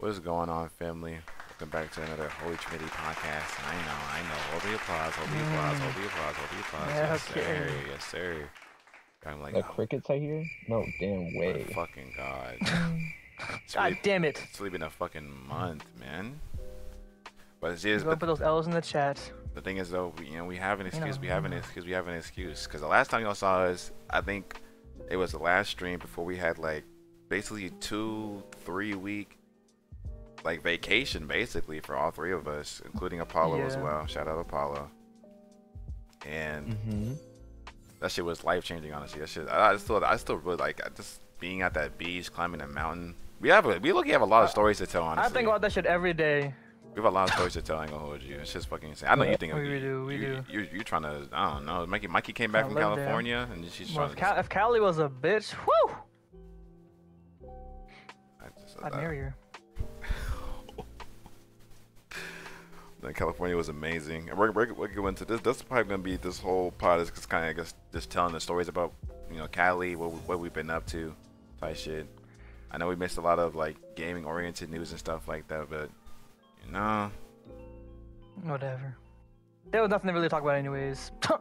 What's going on, family? Welcome back to another Holy Trinity podcast. I know, I know. Hold the applause, hold the applause, hold the applause, hold the applause. Yeah, yes, okay. sir. Yes, sir. I'm like, The oh, crickets I hear? No damn my way. fucking god. It's God really, damn it. it's really been a fucking month, man. But it's, it's, Go put those L's in the chat. the thing is, though, we, you know, we have an You excuse. know, We have an excuse. We have an excuse. Because the last time y'all saw us, I think it was the last stream before we had like basically two, three week like vacation basically for all three of us, including Apollo as well. Shout out Apollo. And Mm-hmm. that shit was life changing. Honestly, that shit. I, I still, I still really like just being at that beach, climbing a mountain. We have, a, we look, have a lot of stories to tell. Honestly, I think about that shit every day. we have a lot of stories to tell. I ain't gonna hold you. It's just fucking insane. I know you think We of, you, do, we you, do. You, you trying to? I don't know. Mikey, Mikey came back Tryna from there. California, and she's Well, trying if, to. Cal- if Cali was a bitch, whoo! I I'd marry her. California was amazing. And we're, we're, we're going to this. That's probably gonna be this whole pod is kind of just just telling the stories about you know Cali, what we, what we've been up to, type shit. I know we missed a lot of like gaming oriented news and stuff like that, but you know, Whatever. There was nothing to really talk about, anyways. exactly.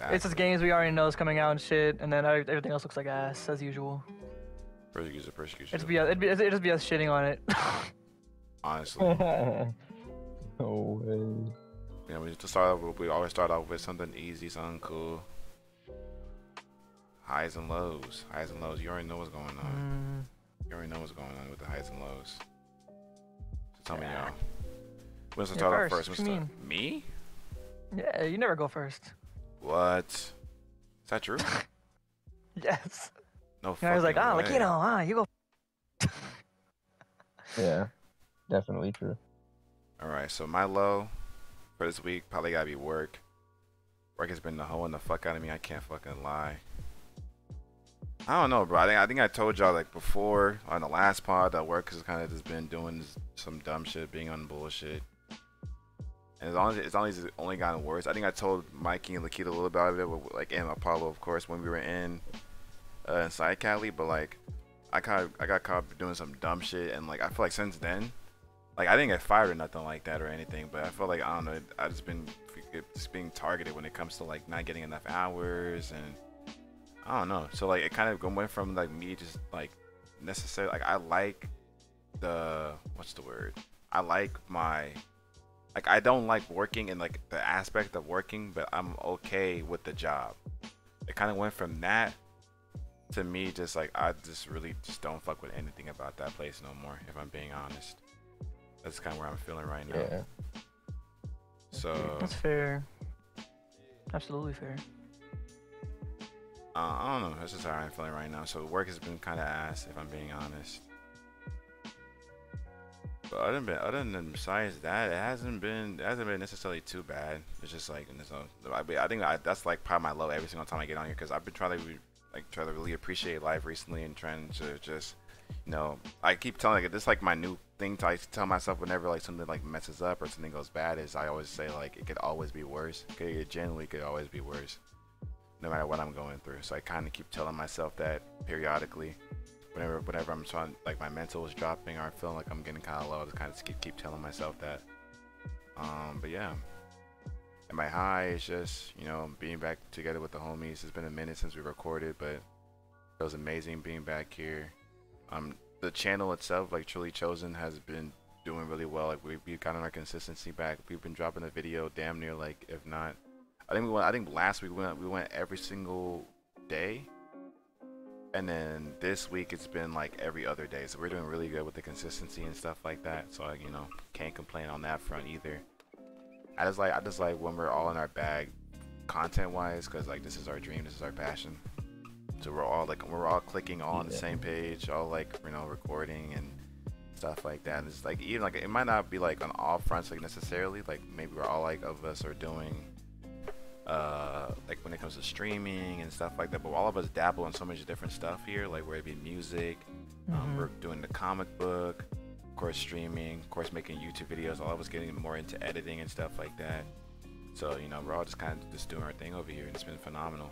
it's just games we already know is coming out and shit, and then everything else looks like ass as usual. persecution, persecution. It'd be it'd be it'd just be us shitting on it. honestly. no way. You know, we just start off, we always start off with something easy, something cool. Highs and lows, highs and lows. You already know what's going on. mm, You already know what's going on with the highs and lows. So tell me, y'all. Who's gonna start off first. first? What Who's you start- Me? yeah, you never go first. What? Is that true? Yes. No. I was like, fucking ah, like you know, ah, you go. Yeah. Definitely true. All right, so my low for this week probably gotta be work. Work has been the hoeing the fuck out of me. I can't fucking lie. I don't know, bro. I think I think I told y'all like before on the last pod that work has kind of just been doing some dumb shit, being on bullshit. And as long as it's only it's only gotten worse. I think I told Mikey and Laquito a little about it, with- like and Apollo, of course, when we were in uh, inside Cali. But like, I of I got caught doing some dumb shit, and like I feel like since then, like I didn't get fired or nothing like that or anything, but I felt like I don't know. I just been just being targeted when it comes to like not getting enough hours and I don't know. So like it kind of went from like me just like necessarily like I like the what's the word? I like my like I don't like working in like the aspect of working, but I'm okay with the job. It kind of went from that to me just like I just really just don't fuck with anything about that place no more. If I'm being honest, that's kind of where I'm feeling right now. Yeah. So That's fair. Absolutely fair. uh, I don't know. That's just how I'm feeling right now. So work has been kind of ass, if I'm being honest. But other than other than besides that, it hasn't been it hasn't been necessarily too bad. It's just like you know, I, I think I, that's like probably my low every single time I get on here because I've been trying to re- like try to really appreciate life recently and trying to just you know I keep telling like this is like my new thing to like, tell myself whenever like something like messes up or something goes bad is I always say like it could always be worse. It genuinely could always be worse, no matter what I'm going through. So I kind of keep telling myself that periodically whenever whenever I'm trying like my mental is dropping or I'm feeling like I'm getting kind of low, I just kind of keep keep telling myself that. Um, but yeah. And my high is just you know being back together with the homies. It's been a minute since we recorded, but it was amazing being back here. Um, the channel itself, like Truly Chosen, has been doing really well. Like we we've gotten our consistency back. We've been dropping a video damn near like if not, I think we went. I think last week we went we went every single day and then this week it's been like every other day so we're doing really good with the consistency and stuff like that so I, you know can't complain on that front either i just like i just like when we're all in our bag content wise because like this is our dream this is our passion so we're all like we're all clicking all on the same page all like you know recording and stuff like that. And it's like even like it might not be like on all fronts like necessarily like maybe we're all like of us are doing uh like when it comes to streaming and stuff like that. But all of us dabble in so much different stuff here like where it be music um, Mhm. we're doing the comic book of course streaming of course making youtube videos all of us getting more into editing and stuff like that. So you know we're all just kind of just doing our thing over here and it's been phenomenal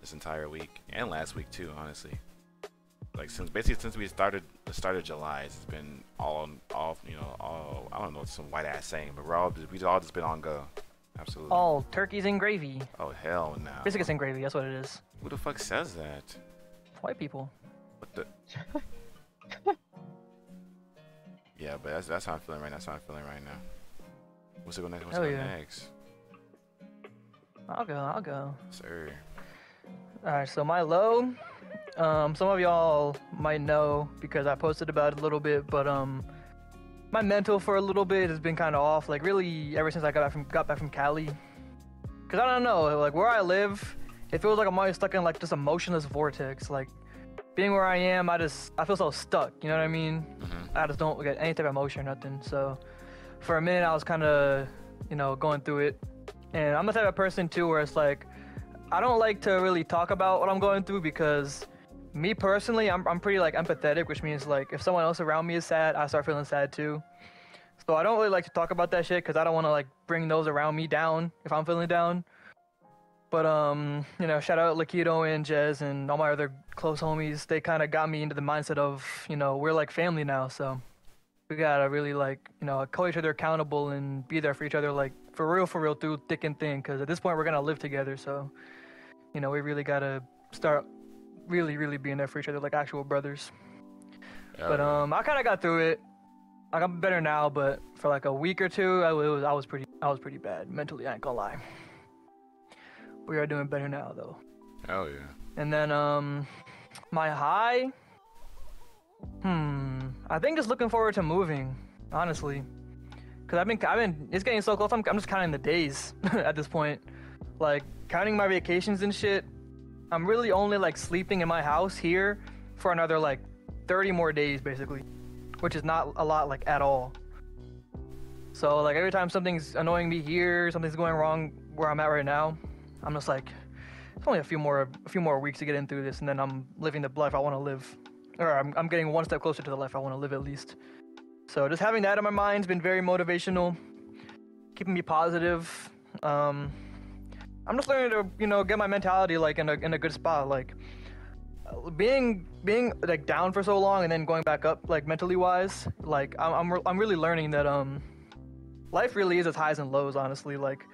this entire week and last week too honestly like since basically since we started the start of July, it's been all all you know all I don't know what some white ass saying, but we're all we all just been on go. Absolutely. All turkeys and gravy. Oh hell no. Biscuits and gravy. That's what it is. Who the fuck says that? White people. What the? yeah, but that's that's how I'm feeling right now. That's how I'm feeling right now. What's it going next? What's Hell it going yeah. next? I'll go. I'll go. Sir. All right. So my low. Um, some of y'all might know because I posted about it a little bit, but um, my mental for a little bit has been kind of off. Like really, ever since I got back from got back from Cali. Cause I don't know, like where I live, it feels like I'm always stuck in like this emotionless vortex. Like being where I am, I just I feel so stuck. You know what I mean? hmm I just don't get any type of emotion or nothing. So for a minute, I was kind of, you know, going through it. And I'm the type of person too where it's like, I don't like to really talk about what I'm going through because me personally, I'm, I'm pretty like empathetic, which means like if someone else around me is sad, I start feeling sad too. So I don't really like to talk about that shit because I don't want to like bring those around me down if I'm feeling down. But um, you know, shout out Laquito and Jez and all my other close homies. They kind of got me into the mindset of, you know, we're like family now, so we gotta really like, you know, call each other accountable and be there for each other, like for real, for real, through thick and thin. Because at this point, we're gonna live together, so you know, we really gotta start really, really being there for each other, like actual brothers. But um, I kind of got through it. Like I'm better now, but for like a week or two, I was I was pretty I was pretty bad mentally. I ain't gonna lie. We are doing better now though. Hell yeah. And then um, my high. Hmm. I think just looking forward to moving, honestly. Cause I've been I've been it's getting so close. I'm I'm just counting the days at this point. Like counting my vacations and shit. I'm really only like sleeping in my house here for another like 30 more days basically, which is not a lot like at all. So like every time something's annoying me here, something's going wrong where I'm at right now, I'm just like, it's only a few more a few more weeks to get in through this, and then I'm living the life I want to live, or I'm I'm getting one step closer to the life I want to live at least. So just having that in my mind's been very motivational, keeping me positive. Um, I'm just learning to you know get my mentality like in a in a good spot, like being being like down for so long and then going back up like mentally wise. Like I'm I'm, re- I'm really learning that um life really is its highs and lows. Honestly, like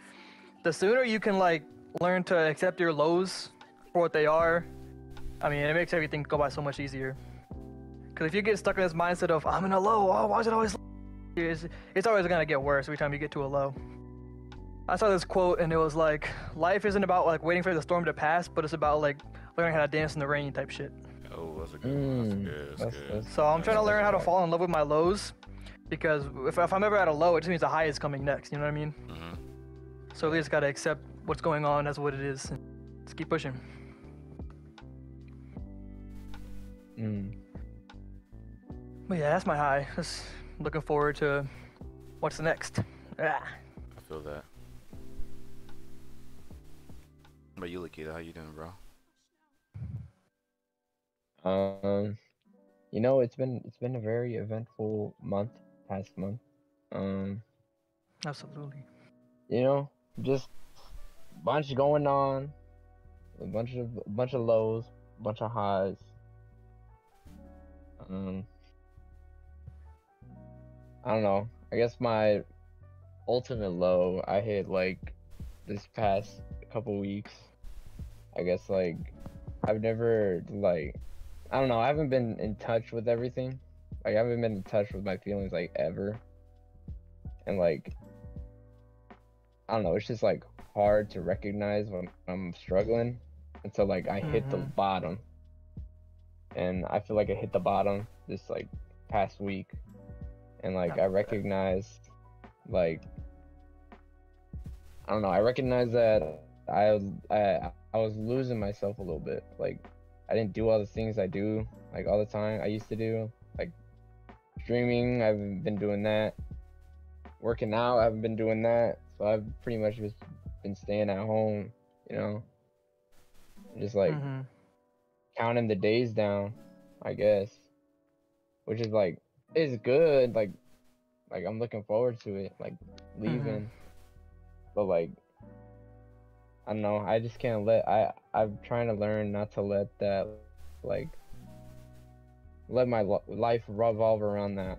the sooner you can like learn to accept your lows for what they are, I mean, it makes everything go by so much easier. Because if you get stuck in this mindset of I'm in a low, oh, why is it always? It's, it's always gonna get worse every time you get to a low. I saw this quote and it was like, life isn't about like waiting for the storm to pass, but it's about like learning how to dance in the rain type shit. Oh, that's a good one. That's Mm, good. That's, that's- good. that's- So I'm trying to learn how to fall in love with my lows, because if, if I'm ever at a low, it just means the high is coming next. You know what I mean? hmm So we just gotta accept what's going on as what it is, and just keep pushing. Mm. But yeah, that's my high. Just looking forward to what's next. Ah. I feel that. But you, Laquito, how you doing, bro? Um, you know, it's been it's been a very eventful month, past month. Um, Absolutely. you know, just bunch going on, a bunch of a bunch of lows, bunch of highs. Um, I don't know. I guess my ultimate low I hit like this past couple weeks. I guess like I've never like I don't know. I haven't been in touch with everything. Like I haven't been in touch with my feelings like ever. And like I don't know, it's just like hard to recognize when I'm struggling until like I hit the Mhm. bottom. And I feel like I hit the bottom this like past week. And like I recognized like I don't know, I recognize that I I I was losing myself a little bit. Like I didn't do all the things I do like all the time I used to do. Like streaming, I haven't been doing that. Working out, I haven't been doing that. So I've pretty much just been staying at home, you know. Just like Mhm. counting the days down, I guess. Which is like it's good, like like I'm looking forward to it, like leaving. But like I don't know, I just can't let I I'm trying to learn not to let that like let my life revolve around that.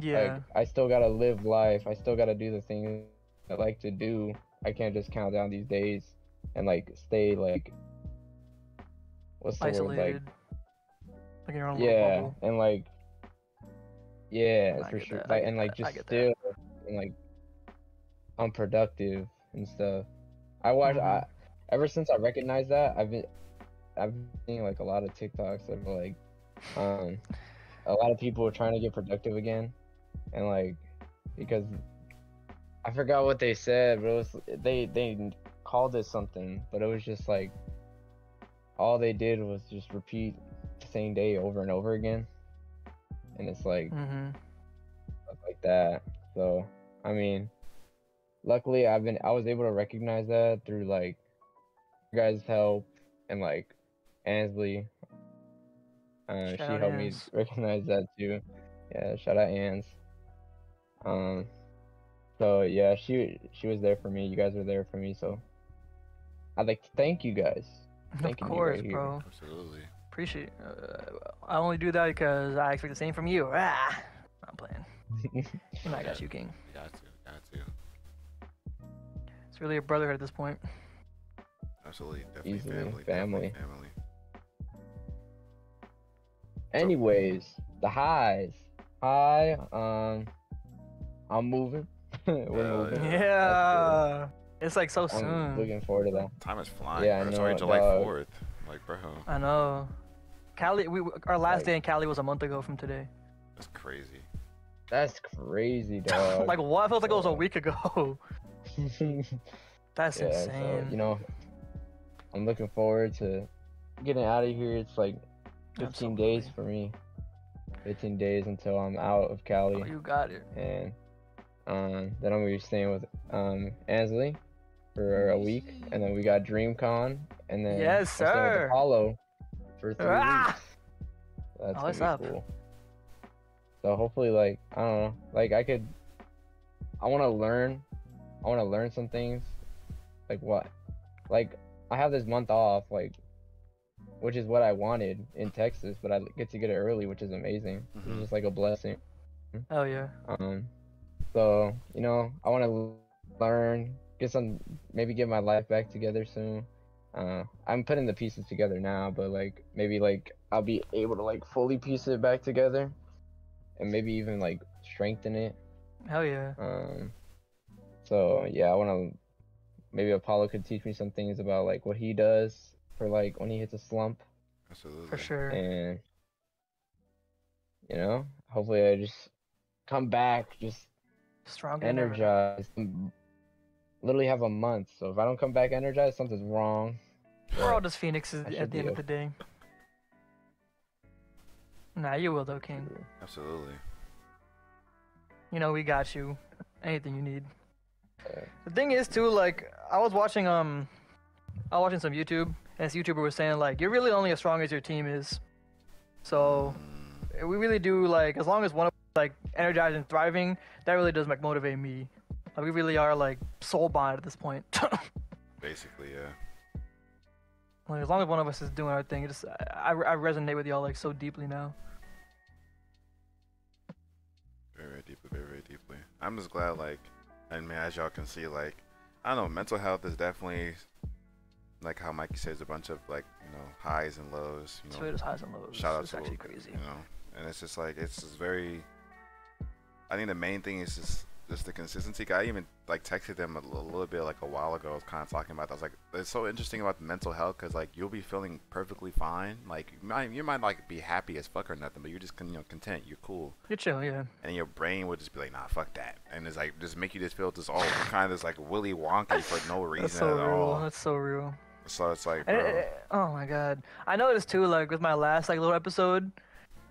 Yeah. Like I still gotta live life. I still gotta do the things I like to do. I can't just count down these days and like stay like what's the word Isolated. like Like, own yeah bubble. and like yeah I for sure that, like and like just still and like unproductive and stuff. I watch Mhm. I ever since I recognized that I've been I've been seeing like a lot of TikToks of like um a lot of people are trying to get productive again and like because I forgot what they said but it was they they called it something but it was just like all they did was just repeat the same day over and over again and it's like Mm-hmm. stuff like that. So, I mean, luckily I've been I was able to recognize that through like your guys' help and like Ansley. Uh, she Shout out helped me recognize that too. Yeah, shout out Ans. Um, so yeah, she she was there for me. You guys were there for me. So, I'd like to thank you guys. Of Thanking you course, right here. bro. Absolutely. Appreciate. Uh, I only do that because I expect the same from you. Ah, I'm playing. You know I got you, King. Got to. Got to. It's really a brotherhood at this point. Absolutely. Definitely Easily, family. family. Definitely family. Anyways, the highs. Hi, um, I'm moving. We're Hell moving. Yeah, Yeah. It's like so I'm soon. looking forward to that. Time is flying. Yeah, I bro. It's know already it, July 4th. Like, bro, I know. Cali, we our last Like- day in Cali was a month ago from today. that's crazy. That's crazy, dog. like what? It feels like it was a week ago. That's yeah, insane. so you know, I'm looking forward to getting out of here. It's like 15 days for me. 15 days until I'm out of Cali, Oh, you got it. and um, then I'm gonna be staying with um Ansley for a week, and then we got DreamCon, and then Yes, sir. Apollo for three Ah! weeks. That's Oh, up? cool. So hopefully, like I don't know, like I could, I want to learn, I want to learn some things, like what, like I have this month off, like, which is what I wanted in Texas, but I get to get it early, which is amazing. Mhm. It's just like a blessing. Oh yeah. Um, so you know, I want to learn, get some, maybe get my life back together soon. Uh, I'm putting the pieces together now, but like maybe like I'll be able to like fully piece it back together, and maybe even like strengthen it. Hell yeah. Um, so yeah, I want to. Maybe Apollo could teach me some things about like what he does for like when he hits a slump, Absolutely. For sure. and you know, hopefully I just come back just Stronger than ever. energized. Mm, literally have a month, so if I don't come back energized, something's wrong. We're all But just phoenixes at the end of the day. Nah, you will though, King. Absolutely. You know we got you. Anything you need. The thing is too, like I was watching um, I was watching some YouTube, and this YouTuber was saying like you're really only as strong as your team is. So we really do like as long as one of us like energized and thriving, that really does like motivate me. Like we really are like soul bond at this point. basically, yeah. like as long as one of us is doing our thing, it just I, I resonate with y'all like so deeply now. Very, very deeply, very, very deeply. I'm just glad, like, and man, as y'all can see, like, I don't know, mental health is definitely, like how Mikey says, a bunch of like, you know, highs and lows. You So know, it is highs and lows. shout out it's to actually crazy. You know, and it's just like it's just very. I think the main thing is just just the consistency. I even like texted them a little, bit like a while ago. I was kind of talking about. That. I was like, it's so interesting about the mental health because like you'll be feeling perfectly fine. Like you might you might like be happy as fuck or nothing, but you're just you know content. You're cool You're chill, yeah. and your brain would just be like, nah, fuck that, and it's like just make you just feel this all kind of this like Willy Wonky for no reason That's so at real. all. That's so real. So it's like, bro, it- it- oh my god, I noticed too. Like with my last like little episode,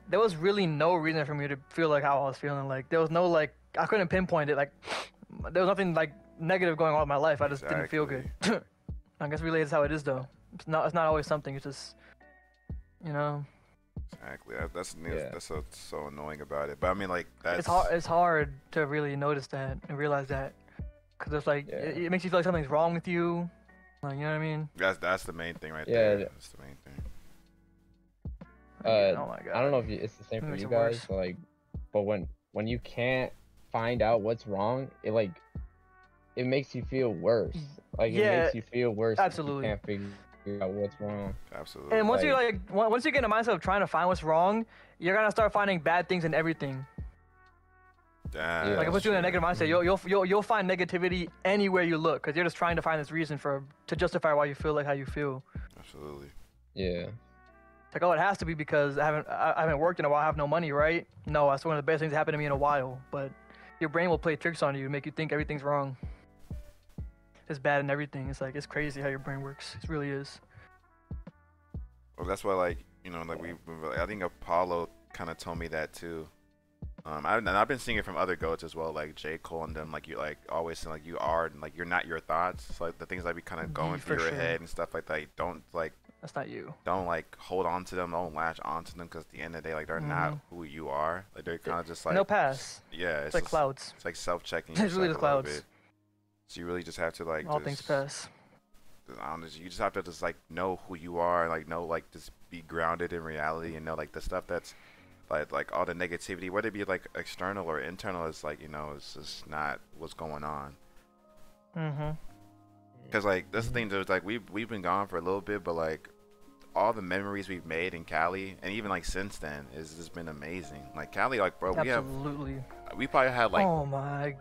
there was really no reason for me to feel like how I was feeling. Like there was no like I couldn't pinpoint it. Like there was nothing like negative going on in my life. I just didn't feel good. I guess really is how it is though. It's not. It's not always something. It's just you know. exactly. That, that's Yeah. that's so, so annoying about it. But I mean, like that's It's hard. It's hard to really notice that and realize that, cause it's like it, Yeah. it makes you feel like something's wrong with you. Like you know what I mean? that's that's the main thing right Yeah, there. it- That's the main thing. Uh, oh my god. I don't know if you, it's the same It for you guys, but, like, but when when you can't find out what's wrong, it like it makes you feel worse. Mm-hmm. Like it makes you feel worse. if you absolutely. can't figure out what's wrong. Absolutely. And once you like- like, once you get in the mindset of trying to find what's wrong, you're gonna start finding bad things in everything. Damn, Yeah, Like if that's it's you in a negative mindset, you'll you'll you'll, you'll find negativity anywhere you look, because you're just trying to find this reason for to justify why you feel like how you feel. Absolutely. Yeah. It's like, oh, it has to be because I haven't I I haven't worked in a while, I have no money, right? No, that's one of the best things that happened to me in a while. But your brain will play tricks on you, to make you think everything's wrong. It's bad and everything. It's like it's crazy how your brain works. It really is. Well, that's why, like, you know, like we, I think Apollo kind of told me that too. Um, I, and I've been seeing it from other goats as well, like J Cole and them. Like you, like always saying, like you are, and like you're not your thoughts. It's like the things that be kind of going Mhm, for through your sure. head and stuff like that. You don't like, That's not you. don't like hold on to them. Don't latch onto them because at the end of the day, like they're not Mhm. who you are. Like they're kind of just like, they'll pass. yeah, It's, it's, like just- clouds. It's like self-checking. It's really the clouds. So you really just have to like All just, things pass. I don't know, you just have to just like know who you are, like know like just be grounded in reality and know like the stuff that's like like all the negativity, whether it be like external or internal, is like you know it's just not what's going on. Mm-hmm. Cause like that's the thing, there's like we've we've been gone for a little bit, but like all the memories we've made in Cali and even like since then has just been amazing. Like Cali, like bro, we have Absolutely. we probably had like oh my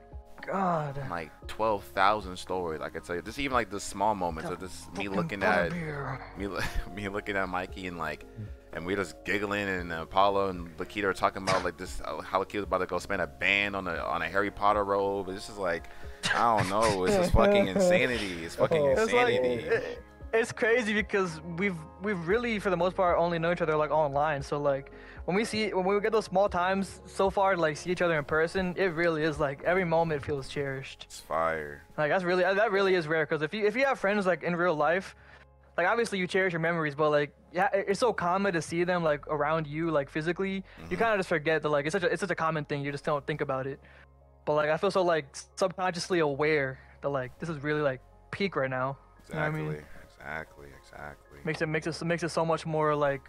god. like twelve thousand stories. I could tell you, just even like the small moments The of just me looking at me, me looking at Mikey and like, and we just giggling and Apollo and Laquito are talking about like this uh, how Laquito was about to go spend a band on a on a Harry Potter robe. It's just like I don't know. It's just fucking insanity. It's fucking It's It's like insanity. it- it's crazy because we've we've really for the most part only known each other like online. So like when we see when we get those small times so far to like see each other in person, it really is like every moment feels cherished. It's fire. Like that's really that really is rare because if you if you have friends like in real life, like obviously you cherish your memories, but like yeah, it's so common to see them like around you like physically. You Mhm. kind of just forget that like it's such a it's such a common thing. You just don't think about it. But like I feel so like subconsciously aware that like this is really like peak right now. You know what I Exactly. mean? Exactly. Exactly. Makes it makes it makes it so much more like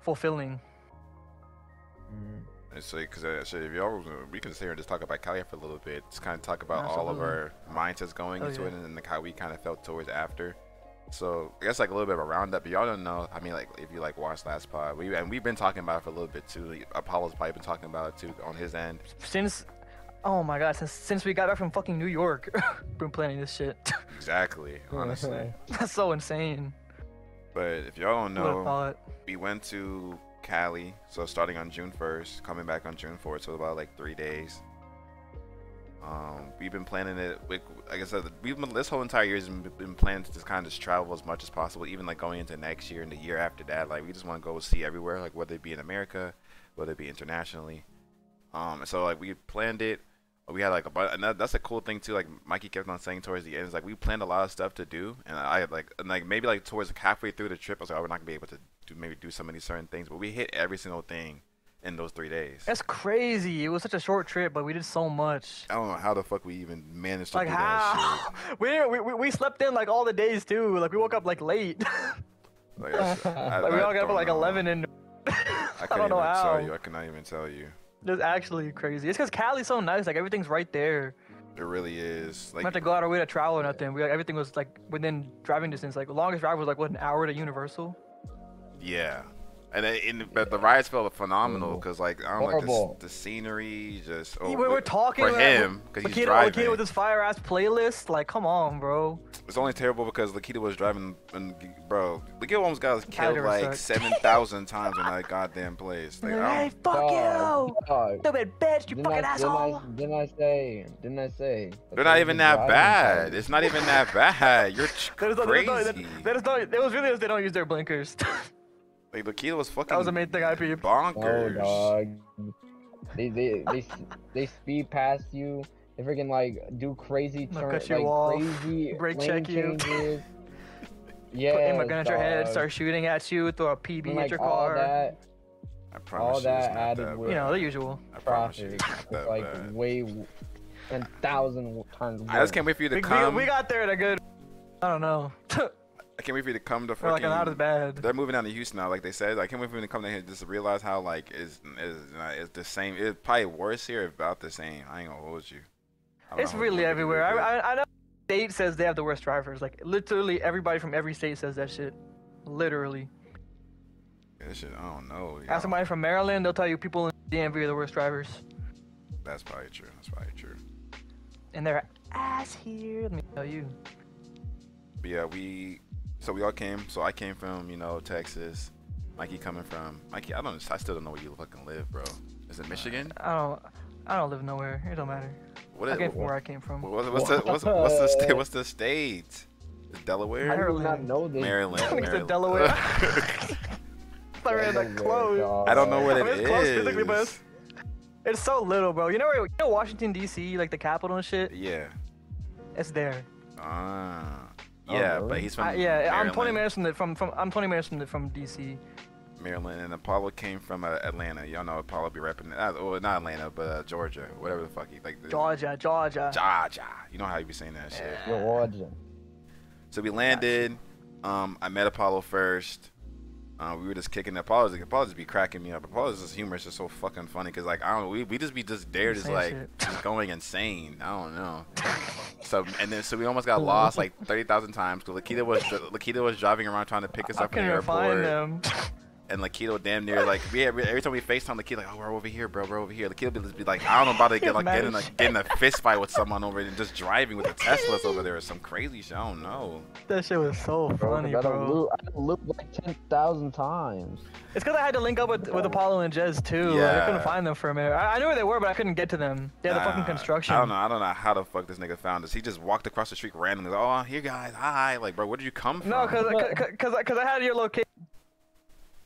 fulfilling. Mm. And so, because uh, so if y'all, we can sit here and just talk about Cali for a little bit. Just kind of talk about all of our mindsets going Oh, into yeah. it, and then like how we kind of felt towards after. So I guess like a little bit of a roundup. But y'all don't know. I mean, like if you like watched last pod, we and we've been talking about it for a little bit too. Apollo's probably been talking about it too on his end. Since oh my god, since since we got back from fucking New York, we've been planning this shit. Exactly, honestly. That's so insane. but if y'all don't Who would have know, we went to Cali. So starting on June 1st, coming back on June 4th, so about like three days. Um, we've been planning it. Like, like I said, we've been this whole entire year has been, been planning to just kind of just travel as much as possible. Even like going into next year and the year after that, like we just want to go see everywhere, like whether it be in America, whether it be internationally. Um, so like we planned it. We had like a but and that, that's a cool thing too. Like Mikey kept on saying towards the end, is like we planned a lot of stuff to do, and I like and like maybe like towards halfway through the trip, I was like, oh, we're not gonna be able to do maybe do some of these certain things, but we hit every single thing in those three days. That's crazy. It was such a short trip, but we did so much. I don't know how the fuck we even managed to Like do that how? we, didn't- we we we slept in like all the days too. Like we woke up like late. Like, I, I, like we all got up at like know. 11 and I, I don't know even how. tell you. I cannot even tell you. It's actually crazy. It's because Cali's so nice. Like everything's right there. It really is. We Like don't have to go out our way to travel or nothing. We like, everything was like within driving distance. Like the longest drive was like what an hour to Universal. yeah. And, it, but the rides felt phenomenal because like I don't know, like the, the scenery just. Oh, we were but talking for like, him because he's Laquito, driving. Laquito with his fire ass playlist. Like come on, bro. It's only terrible because Laquito was driving, and bro, Laquito almost got Had killed like seven thousand times in that goddamn place. Like, I hey, fuck Dog, you, dog. stupid bitch, you Didn't fucking I, asshole. Didn't I, didn't I say? Didn't I say? they're not even that bad. It's not even that bad. You're ch- There's no, crazy. there's no, there's no, it was really just they don't use their blinkers. Like Laquito was fucking. that was the main thing I peeped. No, bonkers. Oh, dog. They they they they speed past you. They freaking like do crazy turns, like off, crazy brake lane check you. changes. Put Yeah, aim a gun at your head, start shooting at you, throw a PB and, at like your all car. that I promise all you, it's that not added that with- You know, the usual. I promise you, it's not that like bad. way w- thousand times. I just can't wait for you to We, we, come. we got there in a good. I don't know. I can't wait for you to come to Or fucking. like not as bad. They're moving down to Houston now, like they said. I can't wait for them to come down here just realize how like is is it's the same. It's probably worse here, about the same. I ain't gonna hold you. It's really look at it everywhere. I. I, I know state says they have the worst drivers. Like literally everybody from every state says that shit. Literally. That shit, I don't know. Ask somebody from Maryland, they'll tell you people in DMV are the worst drivers. That's probably true. That's probably true. And they're ass here. Let me tell you. But yeah, we so we all came. So I came from you know Texas. Mikey coming from Mikey. I don't. I still don't know where you fucking live, bro. Is it Michigan? I don't. I don't live nowhere. It don't matter. What I came from where I came from. what's, what's the what's, what's the state? What's the state? Is Delaware? I do not Maryland. know this. Maryland. Nigga said Maryland. Delaware. Not that close. I don't know what I it mean, is. it's close physically, but it's- It's so little, bro. You know where? You know Washington D.C., like the capital and shit. Yeah. It's there. Ah. Oh, Yeah, really? but he's from I, yeah, I'm 20 Maryland. minutes from from, from I'm 20 minutes from from D.C. Maryland, and Apollo came from uh, Atlanta. Y'all know Apollo be repping. Uh, well, not Atlanta, but uh, Georgia, whatever the fuck he like. The, Georgia, Georgia. Georgia. You know how you be saying that shit. Georgia. So we landed. Um, I met Apollo first. Uh, we were just kicking it. Apollo, Apollo just be cracking me up. Apollo's just humor is just so fucking funny because like I don't know, we, we just be just there, just like just going insane. I don't know. So and then so we almost got lost like thirty thousand times because Laquito was Laquito was driving around trying to pick us I up from the even find airport. them. And Laquito damn near like we every, every time we FaceTime Laquito like oh we're over here bro we're over here Laquito be, be like I don't know about to get like getting as a getting a fist fight with someone over there and just driving with the Teslas over there or some crazy shit I don't know. That shit was so Bro, I bro. done loop, I done looped like 10,000 times. It's because I had to link up with, with Apollo and Jez too. Like, I couldn't find them for a minute. I, I knew where they were, but I couldn't get to them. They had the fucking construction. I don't know. I don't know how the fuck this nigga found us. He just walked across the street randomly. Like, oh, here guys, hi. Like, bro, where did you come from? No, because because because I had your location.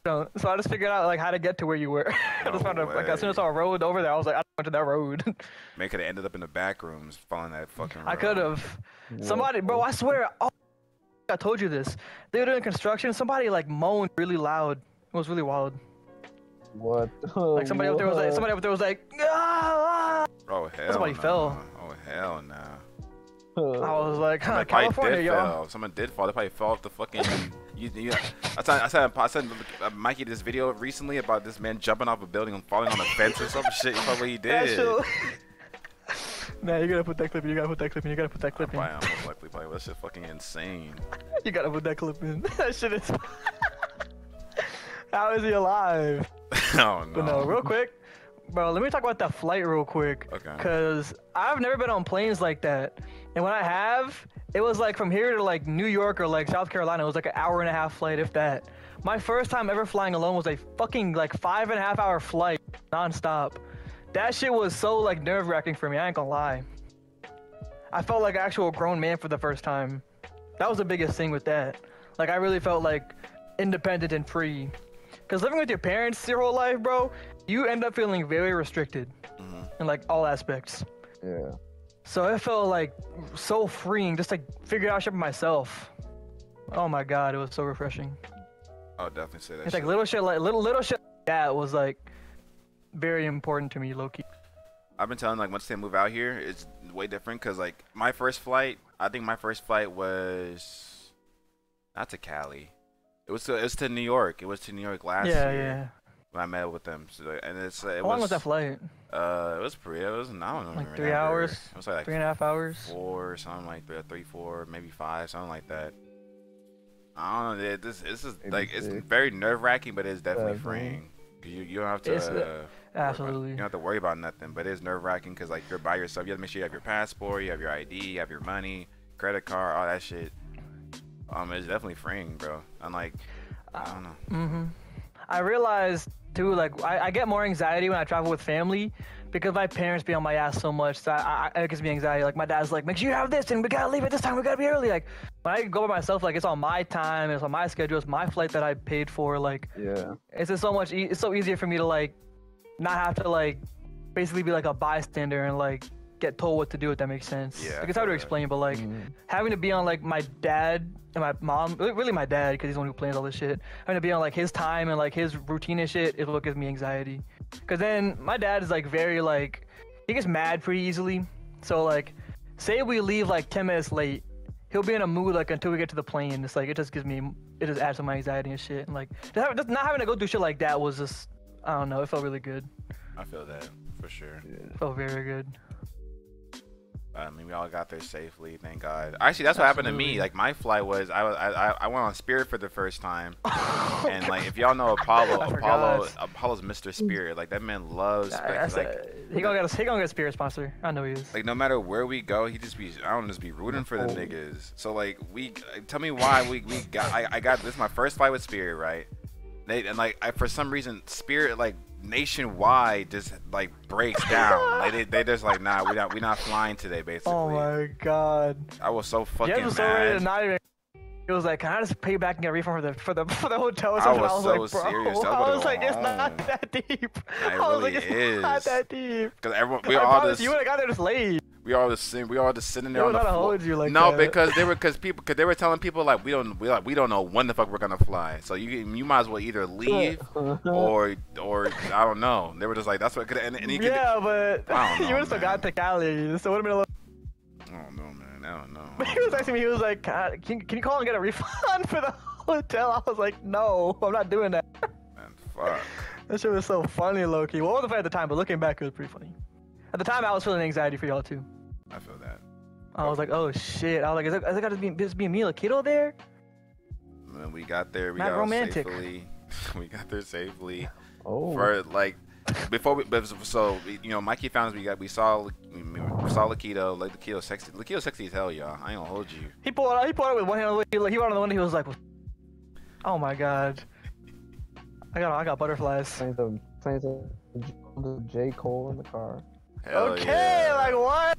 So so I just figured out like how to get to where you were. I just found a, like as soon as I way. saw a road over there, I was like, I went to that road. Man could have ended up in the back rooms following that fucking. I could have. Somebody, bro, I swear. Oh, I told you this. They were doing construction. Somebody like moaned really loud. It was really wild. What? Like somebody up there was like, somebody up there was like, ah! Oh hell. Somebody no. fell. Oh hell no. I was like, huh, Someone California, did y'all. fall. Someone did fall. They probably fell off the fucking. you, you, I said, I said, I uh, Mikey this video recently about this man jumping off a building and falling on a fence or some shit. That's what he did. Nah, you gotta put that clip in. You gotta put that clip in. You gotta put that clip in. Probably, most likely, probably. That shit fucking insane. You gotta put that clip in. that shit is. How is he alive? oh no. But no, real quick, bro. Let me talk about that flight real quick. Okay. Cause I've never been on planes like that, and when I have, it was like from here to like New York or like South Carolina. It was like an hour and a half flight, if that. My first time ever flying alone was a fucking like five and a half hour flight, nonstop. That shit was so like nerve wracking for me. I ain't gonna lie. I felt like an actual grown man for the first time. That was the biggest thing with that. Like I really felt like independent and free. Cause living with your parents your whole life, bro, you end up feeling very restricted Mhm. in like all aspects. Yeah. So it felt like so freeing just to figure out shit for myself. Oh my god, it was so refreshing. I'll definitely say that. It's shit. like little shit like little little shit like that was like very important to me, low key. I've been telling like once they move out here, it's way different because like my first flight, I think my first flight was not to Cali. It was to it was to New York. It was to New York last yeah, year yeah. When I met with them. So, and it's uh, it How was long was that flight? uh it was pretty. It was I don't know. Like remember. three hours? It was like Three and a half hours. four something like that, three, four, maybe five, something like that. I don't know. It, this this is like it's very nerve wracking, but it's definitely Seven. freeing. 'Cause You you don't have to. It's, uh, worry about- Absolutely. You don't have to worry about nothing, but it's nerve wracking because like you're by yourself. You have to make sure you have your passport, you have your ID, you have your money, credit card, all that shit. Um, it's definitely freeing, bro. I'm like, I don't know. hmm I realized too, like I, I get more anxiety when I travel with family because my parents be on my ass so much. So I, I, it gives me anxiety. Like my dad's like, make sure you have this, and we gotta leave at this time. We gotta be early. Like when I go by myself, like it's on my time, it's on my schedule, it's my flight that I paid for. Like Yeah. it's just so much. E- it's so easier for me to like not have to like basically be like a bystander and like get told what to do. If that makes sense. Yeah, Like, it's hard to explain, but like Mhm. having to be on like my dad and my mom, really my dad, because he's the one who plans all this shit. Having to be on like his time and like his routine and shit is what gives me anxiety. Cause then my dad is like very like he gets mad pretty easily. So like, say we leave like ten minutes late, he'll be in a mood like until we get to the plane. It's like it just gives me it just adds to my anxiety and shit. And like just, having, just not having to go through shit like that was just I don't know. It felt really good. I feel that for sure. It felt very good. I mean, we all got there safely, thank God. Actually, that's what happened to me. Like my flight was, I was, I, I- went on Spirit for the first time, oh, and like if y'all know Apollo, I Apollo, forgot. Apollo's Mr. Spirit. Like that man loves, Nah, like, a- he gonna get a, he gonna get a spirit sponsor. I know he is. like no matter where we go, he just be, I don't just be rooting for the Oh. niggas. So like we, tell me why we, we got, I, I got this is my first flight with Spirit, right? They and like I for some reason Spirit like nationwide just like breaks down. like they they just like nah we not we not flying today oh basically. oh my god. I was so fucking Jed was so ready to mad. not even. It was like, can I just pay back and get a refund for the for the for the hotel? Or I something? was was so like, bro. serious. I was I was go like, it's not that deep. It I was like, really it's not that deep. Cause everyone we I all just you would have got there just late. We all just sitting we all just sitting there They on the floor. hold you like no, that. because they were because people because they were telling people like we don't we like we don't know when the fuck we're gonna fly. So you you might as well either leave or or I don't know. They were just like that's what could and, and you could yeah, but don't you know, would have still got to Cali, so it would have been a little. I don't know, man. I don't know. But he was asking me, he was like, can, can, can you call and get a refund for the hotel? I was like, no, I'm not doing that. Man, fuck. That shit was so funny, Loki. Well, it wasn't funny at the time, but looking back, it was pretty funny. At the time, I was feeling anxiety for y'all too. I feel that. I was like, oh shit. I was like, is it, is it gotta be just be me and there? And we got there. We Mad got romantic. safely. we got there safely. Oh. for like before we but so you know Mikey found us we got we saw we we saw Laquito like Laquito sexy Laquito sexy as hell y'all I ain't gonna hold you He pulled out, he pulled out with one hand. He, he went on the one. He was like, oh my god. I got I got butterflies. Playing some, playing some the J. Cole in the car. Hell okay, yeah. like what?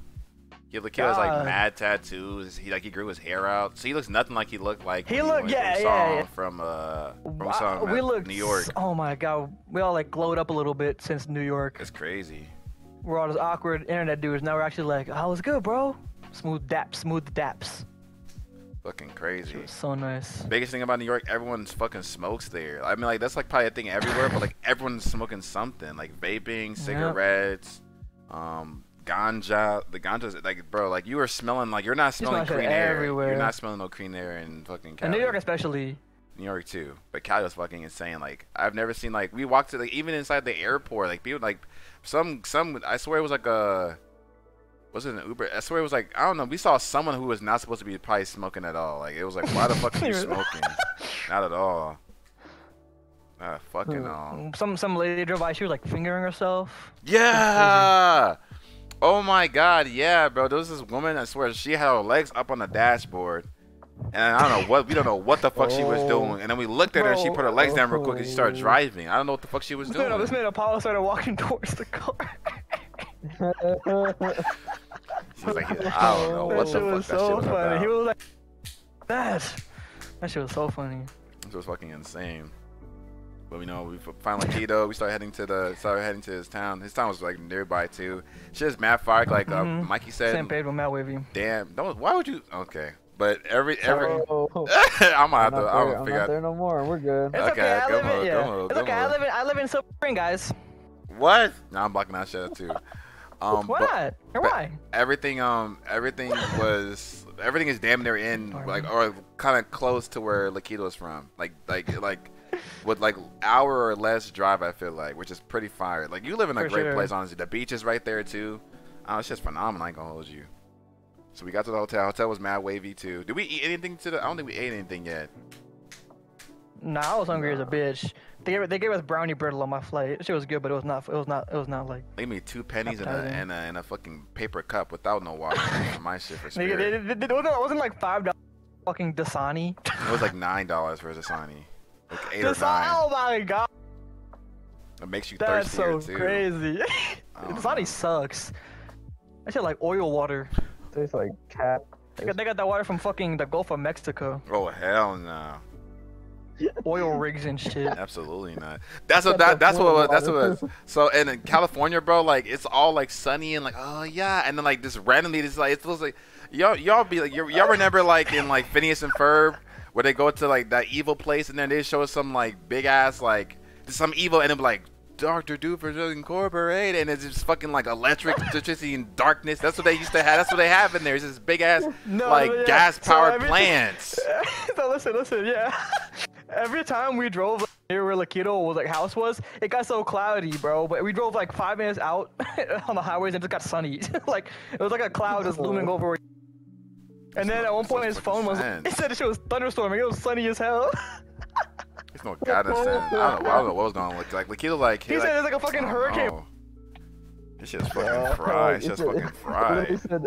yeah Laquito has like mad tattoos he like he grew his hair out so he looks nothing like he looked like He looked, yeah, we yeah, yeah. from uh from we Wow, we looked New York Oh my god, we all like glowed up a little bit since New York. it's crazy We're all just awkward internet dudes. Now we're actually like, oh, it's good, bro. Smooth daps, smooth daps. fucking crazy so nice. biggest thing about New York everyone's fucking smokes there I mean like that's like probably a thing everywhere but like everyone's smoking something like vaping cigarettes um ganja the ganja's like bro like you are smelling like you're not smelling smell clean air everywhere. you're not smelling no clean air in fucking In Cali. New York, especially. New York too but Cali was fucking insane like I've never seen like we walked to like even inside the airport like people like some some I swear it was like a was it an Uber? I swear it was like I don't know. We saw someone who was not supposed to be probably smoking at all. Like it was like, why the fuck are you smoking? not at all. Ah, fucking all. Some some lady drove by. She was like fingering herself. Yeah. Oh my god, yeah, bro. There was this woman. I swear she had her legs up on the dashboard, and I don't know what we don't know what the fuck she was Oh. doing. And then we looked at her. She put her legs down real quick, and she started Oh. driving. I don't know what the fuck she was doing. No, this man Apollo started walking towards the car. She was like, I don't know that what the fuck was that so shit was funny. about. He was like, that. That shit was so funny. This was fucking insane. But we know we f- finally keto. We started heading to the started heading to his town. His town was like nearby too. Shit is mad fire. Like uh, Mhm. Mikey said, San Pedro, Matt with you. damn. Don't, why would you? Okay, but every every. Oh, I'm gonna I'm have to. I'm gonna I'm figure out there no more. We're good. It's Okay, okay. I live on, in go yeah. on, It's go okay. I live in I live in Silver Spring, guys. what. Now I'm blocking that shit out too. Um, Why but not? Or but- why? everything um everything was everything is damn near in like or kind of close to where Laquito is from. Like like like with like hour or less drive, I feel like, which is pretty fire. Like you live in a For great sure. place, honestly. The beach is right there too. Oh, it's just phenomenal. I ain't gonna hold you. So we got to the hotel. Hotel was mad wavy too. Did we eat anything to the? I don't think we ate anything yet. Nah, I was hungry as a bitch. They gave, they gave us brownie brittle on my flight. It was good, but it was not. It was not. It was not like. They made two pennies in a, in a in a fucking paper cup without no water. my shit for spirit. it wasn't, it wasn't like five dollars. Fucking Dasani. It was like nine dollars for a Dasani. Like eight or Dasani. nine. Oh my god, It makes you thirsty. that's so too. crazy. I don't know. sucks. That shit like oil water. Tastes like cat. They got, they got that water from fucking the Gulf of Mexico. Oh hell no. Oil rigs and shit. Absolutely not. That's what that, that's what it was, that's what it water. was. So and in California, bro, like it's all like sunny and like oh yeah, and then like just randomly, it's like it feels like y'all y'all be like you y'all remember like in like Phineas and Ferb where they go to like that evil place and then they show some like big ass like some evil and then like Doctor Doofus Incorporated, and it's just fucking like electric electricity and darkness. That's what they used to have. That's what they have in there. It's this big ass No, like yeah. gas So powered everything- plants. so listen, listen, yeah. Every time we drove like, near where Laquito was like house was, it got so cloudy, bro. But we drove like five minutes out on the highways and it just got sunny. like it was like a cloud just looming over. And then at one point his phone was sense. it said it was thunderstorming. It was sunny as hell. It's no goddamn sense. I don't know, I don't know what was going on. Like Laquito like He like, said it's like a fucking oh. hurricane. know. This shit's fucking fried. it's Shit's a- fucking it fried. said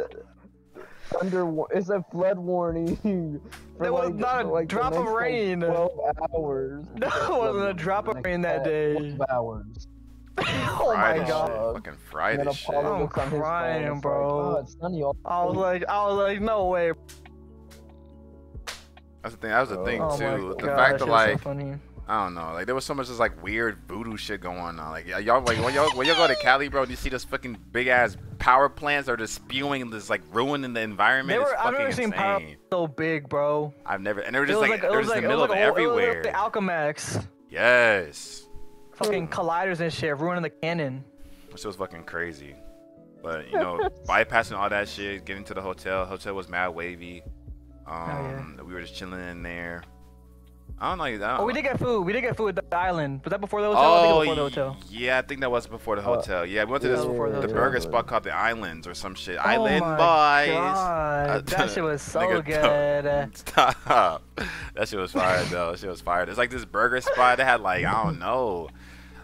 Thunder. It's a flood warning. There was like, not a like, drop of next, like, rain. Twelve hours. No, it wasn't a drop of rain that day. Twelve hours. Oh my god. Shit. Fucking fried And as shit. I'm looks on his phone, crying, it's like, bro. "Oh, it's sunny all I was like, I was like, no way. That's the thing. That was the thing Oh too. The god, fact that that like so funny. I don't know, like there was so much just like weird voodoo shit going on. Like y'all, like when y'all when y'all go to Cali, bro, and you see those fucking big ass power plants that are just spewing this like ruining the environment. They it's were, I've fucking never seen power so big, bro. I've never, and they were just like, like, it they're was just like, in it the was middle like of a- it was everywhere. like the Alchemax. yes, Fucking colliders and shit, ruining the cannon. this was fucking crazy. But you know, bypassing all that shit, getting to the hotel. Hotel was mad wavy. Um, we were just chilling in there. I don't know. I don't Oh, we did get food. We did get food at the island. Was that before the hotel? I think it Oh, was before the hotel. yeah, I think that was before the Uh, hotel. Yeah, we went to yeah, this before the the burger spot called the Islands or some shit. Oh Island my Boys. God, Uh, that shit was so nigga, good. Stop. That shit was fired though. That shit was fired. It's like this burger spot that had like I don't know.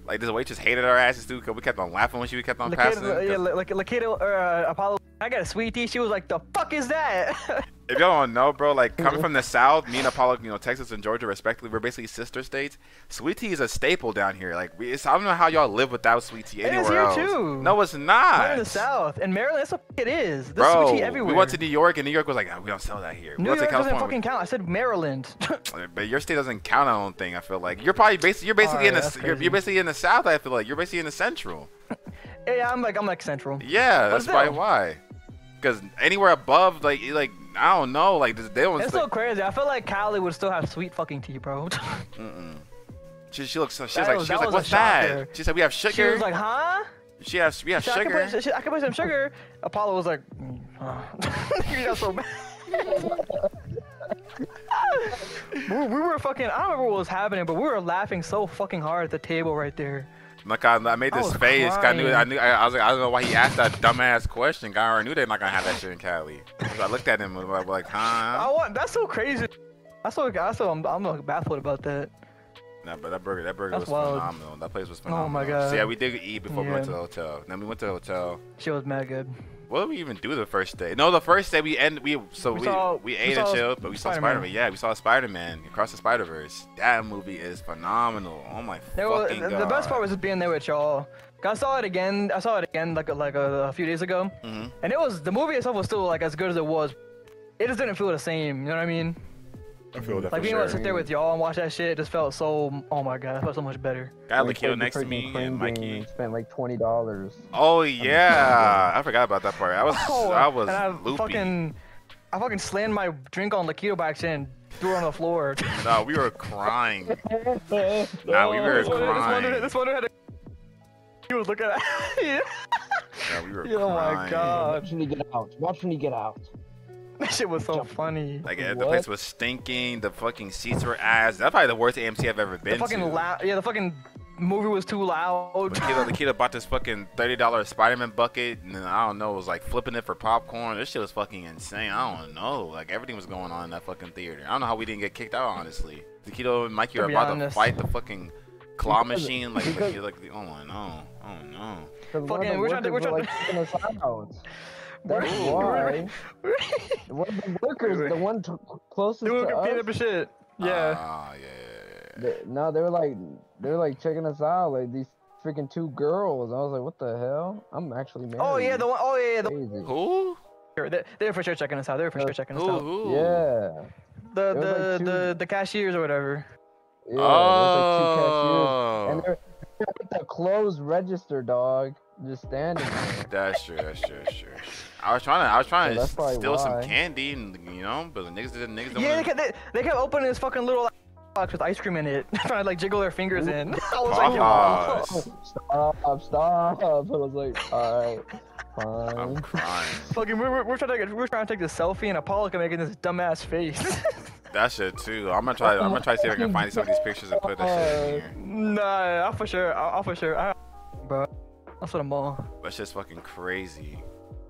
Like this waitress hated our asses too because we kept on laughing when she kept on passing. Laquito, yeah, 'cause like Laquito or uh, Apollo. I got a sweetie. She was like, "The fuck is that?" if y'all don't know, bro, like coming from the south, me and Apollo, you know, Texas and Georgia, respectively, we're basically sister states. Sweet tea is a staple down here. Like, we, it's, I don't know how y'all live without sweet tea anywhere It is here, else. too. No, it's not. Right in the south, in Maryland, that's what it is. There's Bro, sweet tea everywhere. we went to New York, and New York was like, "Ah, we don't sell that here. We New went York to doesn't California, fucking count. I said Maryland. but your state doesn't count. I don't think. I feel like you're probably basically you're basically in the you're, you're basically in the south. I feel like you're basically in the central. yeah, I'm like I'm like central. Yeah, that's probably why. Because anywhere above, like like I don't know, like this, they don't. It's so crazy. I feel like Cali would still have sweet fucking tea, bro. Mm-mm. She, she looks. She was like, she was like, what's that? She said, we have sugar. she was like, "Huh?" she has, we have She- I sugar. can, put, I can put some sugar. Apollo was like, mm, oh. "You got so bad." we, we were fucking. I don't remember what was happening, but we were laughing so fucking hard at the table right there. Like I, I made this was face. I knew. I knew. I, I was like, I don't know why he asked that dumbass question. I already knew they're not gonna have that shit in Cali. So I looked at him and was like, I huh? want. That's so crazy. That's so. That's so. I'm, I'm baffled about that. Nah, but that burger, that burger That's was wild. phenomenal. That place was phenomenal. Oh my God. So yeah, we did eat before we went to the hotel. Then we went to the hotel. She was mad good. What did we even do the first day? No, the first day we end we so We we saw- we we ate and chilled, but we saw Spider-Man. Spider Man. Yeah, we saw Spider Man across the Spider Verse. That movie is phenomenal. Oh my There fucking the god. the best part was just being there with y'all. I saw it again. I saw it again like like a, a few days ago, hmm and it was the movie itself was still like as good as it was. It just didn't feel the same. You know what I mean? I feel that Like being sure. able to sit there with y'all and watch that shit, it just felt so. Oh my god, it felt so much better. Got We Lakio next to me crane and Mikey. Spent like twenty dollars. Oh yeah, I forgot about that part. I was oh, I was Oh, and I loopy. fucking, I fucking slammed my drink on Laquito by accident, and threw it on the floor. No, we were crying. Nah, we were this one, this crying. this one had a. He was looking at. yeah. Yeah, we were Oh my crying. God. Watch when you get out. Watch when you get out. That shit was so Jump. funny. Like uh, the place was stinking. The fucking seats were ass. That's probably the worst AMC I've ever been. The fucking to. loud. Yeah, the fucking movie was too loud. Laquito, Laquito bought this fucking thirty dollar Spider Man bucket, and then, I don't know, was like flipping it for popcorn. This shit was fucking insane. I don't know, like everything was going on in that fucking theater. I don't know how we didn't get kicked out. Honestly, Laquito and Mikey To are about honest. to fight the fucking claw machine. Like, because- like, like, oh no, oh no. Because Fucking- we're trying to- we're were, trying like kicking us out. That's Ooh. why. One of the workers, the one t- closest they were to beating us, up and shit. Yeah. Ah, yeah, yeah, yeah. they, no, they were like, they were like checking us out, like these freaking two girls. I was like, what the hell? I'm actually married. oh yeah, the one oh yeah, yeah the, Crazy. Who? They're, they were for sure checking us out. They were for sure checking us Who? out. Who? Yeah. The the like, two- the the cashiers or whatever. Yeah. there was, like, Oh, and they're, they're at the closed register, dog, just standing there. that's true. That's true. That's true. I was trying to, I was trying Yeah, to that's probably steal some candy, and you know, but the niggas didn't, niggas don't. Yeah, they wanna- kept, they, they kept opening this fucking little box with ice cream in it, trying to like jiggle their fingers in. I was like, yo. Stop, stop. I was like, alright, fine. I'm crying. Fucking, we're, we're, we're trying to get, we're trying to take this selfie, and Apollo can making this dumbass face. That shit too. I'm gonna try. I'm gonna try to see if I can find some of these pictures and put that shit in here. nah, I'll for sure, I'll, I'll for sure, I, bro. That's what I'm on. That shit's fucking crazy.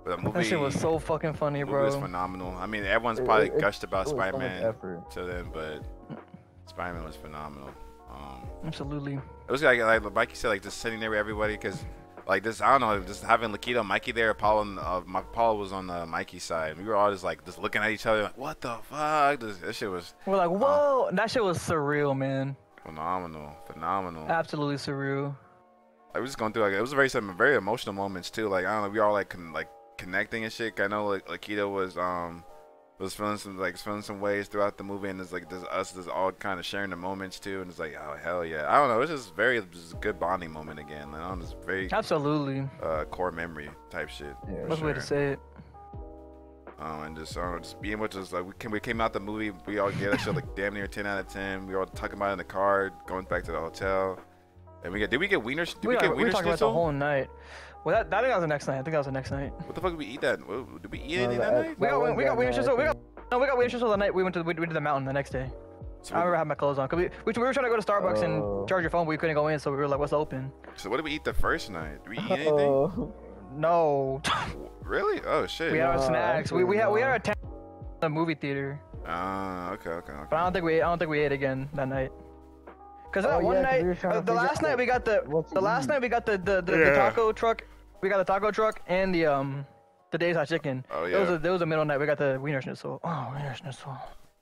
But the movie, That shit was so fucking funny, movie was phenomenal. I mean, everyone's It- probably it- gushed about it was so much Spider-Man effort. to them, but Spider-Man was phenomenal. Um, Absolutely. it was like, like like you said, like just sitting there with everybody because. Like this, I don't know, just having Laquito, Mikey there, Paul, and uh, my Paul was on the Mikey side. We were all just like, just looking at each other, like, what the fuck? This, this shit was We're like, whoa, that shit was surreal, man. phenomenal, phenomenal. Absolutely surreal. I was just going through like it was very some very emotional moments too. Like I don't know, we all like con- like connecting and shit. I know like Laquito was um was feeling some like feeling some ways throughout the movie, and it's like there's us just all kind of sharing the moments too, and it's like oh hell yeah. I don't know, it's just very just good bonding moment again. Like, I don't know, it's very Absolutely. uh core memory type shit. Yeah. for That's the way to say it. Um, and just, I just being able to just like we came, we came out the movie, we all gave that shit like damn near 10 out of 10. We were all talking about it in the car, going back to the hotel. And we get, did we get Wiener? Did we, We, get got, we Wiener were talking about the whole night. Well, that, that, I think that was the next night. I think that was the next night. What the fuck did we eat that? what- Did we eat No, anything that- that night? We got, was we got that Wiener night, Schnitzel. We got, no, we got Wiener Schnitzel the night we went to we, we did the mountain the next day. So, I remember I had my clothes on. Cause we, we, we were trying to go to Starbucks Oh. and charge your phone, but we couldn't go in, so we were like, "What's open?" so what did we eat the first night? Did we eat anything? Oh, No, Really? Oh shit. we had our Nah, snacks. We, we had we had actually, our ten the movie theater, Ah, okay, okay, okay. but I don't think we I don't think we ate again that night. Cause that Oh, one yeah, 'cause night, we uh, the last night we got the the last eat. night we got the the, the, the taco truck. We got the taco truck and the um the Dave's Hot Chicken. Oh There was yeah, a there was a middle night. We got the Wiener Schnitzel. Oh, Wiener Schnitzel.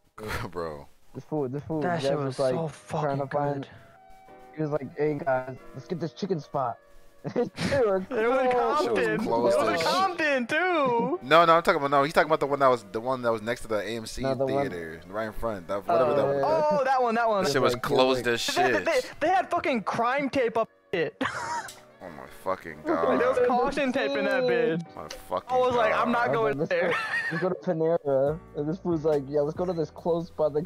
bro. this food, this food. That shit was like so trying fucking to find. good. He was like, "Hey guys, let's get this chicken spot." They were It was in closed. Compton. It was in as shit. Compton too. No, no, I'm talking about no. He's talking about the one that was the one that was next to the AMC No, the one- theater, right in front. That whatever that Oh, was. Oh, that one, that one. That shit was like- closed like- as They, shit. they, they had fucking crime tape up it. Oh my fucking god. there was caution tape in that bitch. Oh my fucking I was like, I'm not going like, there. let's Go, to Panera. And this food's like, "Yeah, let's go to this close by the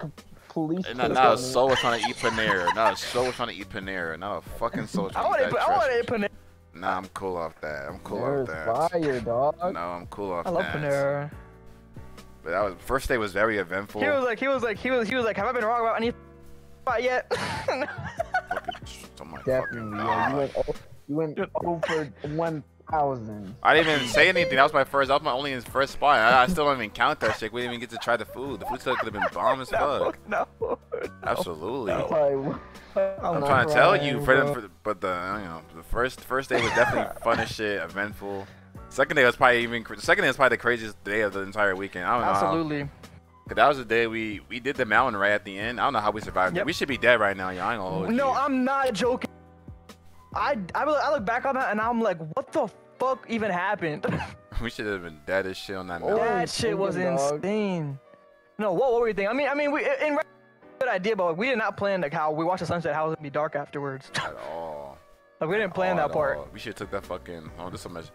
police. And chase now, now us. Soul was trying to eat Panera. Now Soul was trying to eat Panera. Now fucking Soul I trying want to eat to, that I want to trash. Panera. Nah, I'm cool off that. I'm cool Panera's off that. fire, dog. No, I'm cool off that. I love that. Panera. But that was first day was very eventful. He was like, he was like, he was, he was like, have I been wrong about any spot yet? Fucking- oh my fucking Definitely. Yeah, you god. went. You went over one thousand. I didn't even say anything. That was my first. That was my only his first spot. I, I still don't even count that shit. We didn't even get to try the food. The food still could have been bomb as no, fuck. no. Absolutely. Like, I'm not trying to tell you, for bro. them, for, but the you know the first first day was definitely fun as shit, eventful. Second day was probably even. The second day was probably the craziest day of the entire weekend. I don't know. how- Absolutely. Cause that was the day we we did the mountain right at the end. I don't know how we survived. Yep. We should be dead right now. Y'all ain't gonna hold No, you. I'm not joking. I, I, look- I look back on that and I'm like, what the fuck even happened? we should have been dead as shit on that Oh, mountain. that shit was dog. insane. No, what, what were you thinking? I mean, I mean, we in re- good idea, but like, we did not plan like how we watched the sunset, how it was gonna be dark afterwards. At all. like we didn't plan All that part. all. We should have took that fucking. Oh, this so much.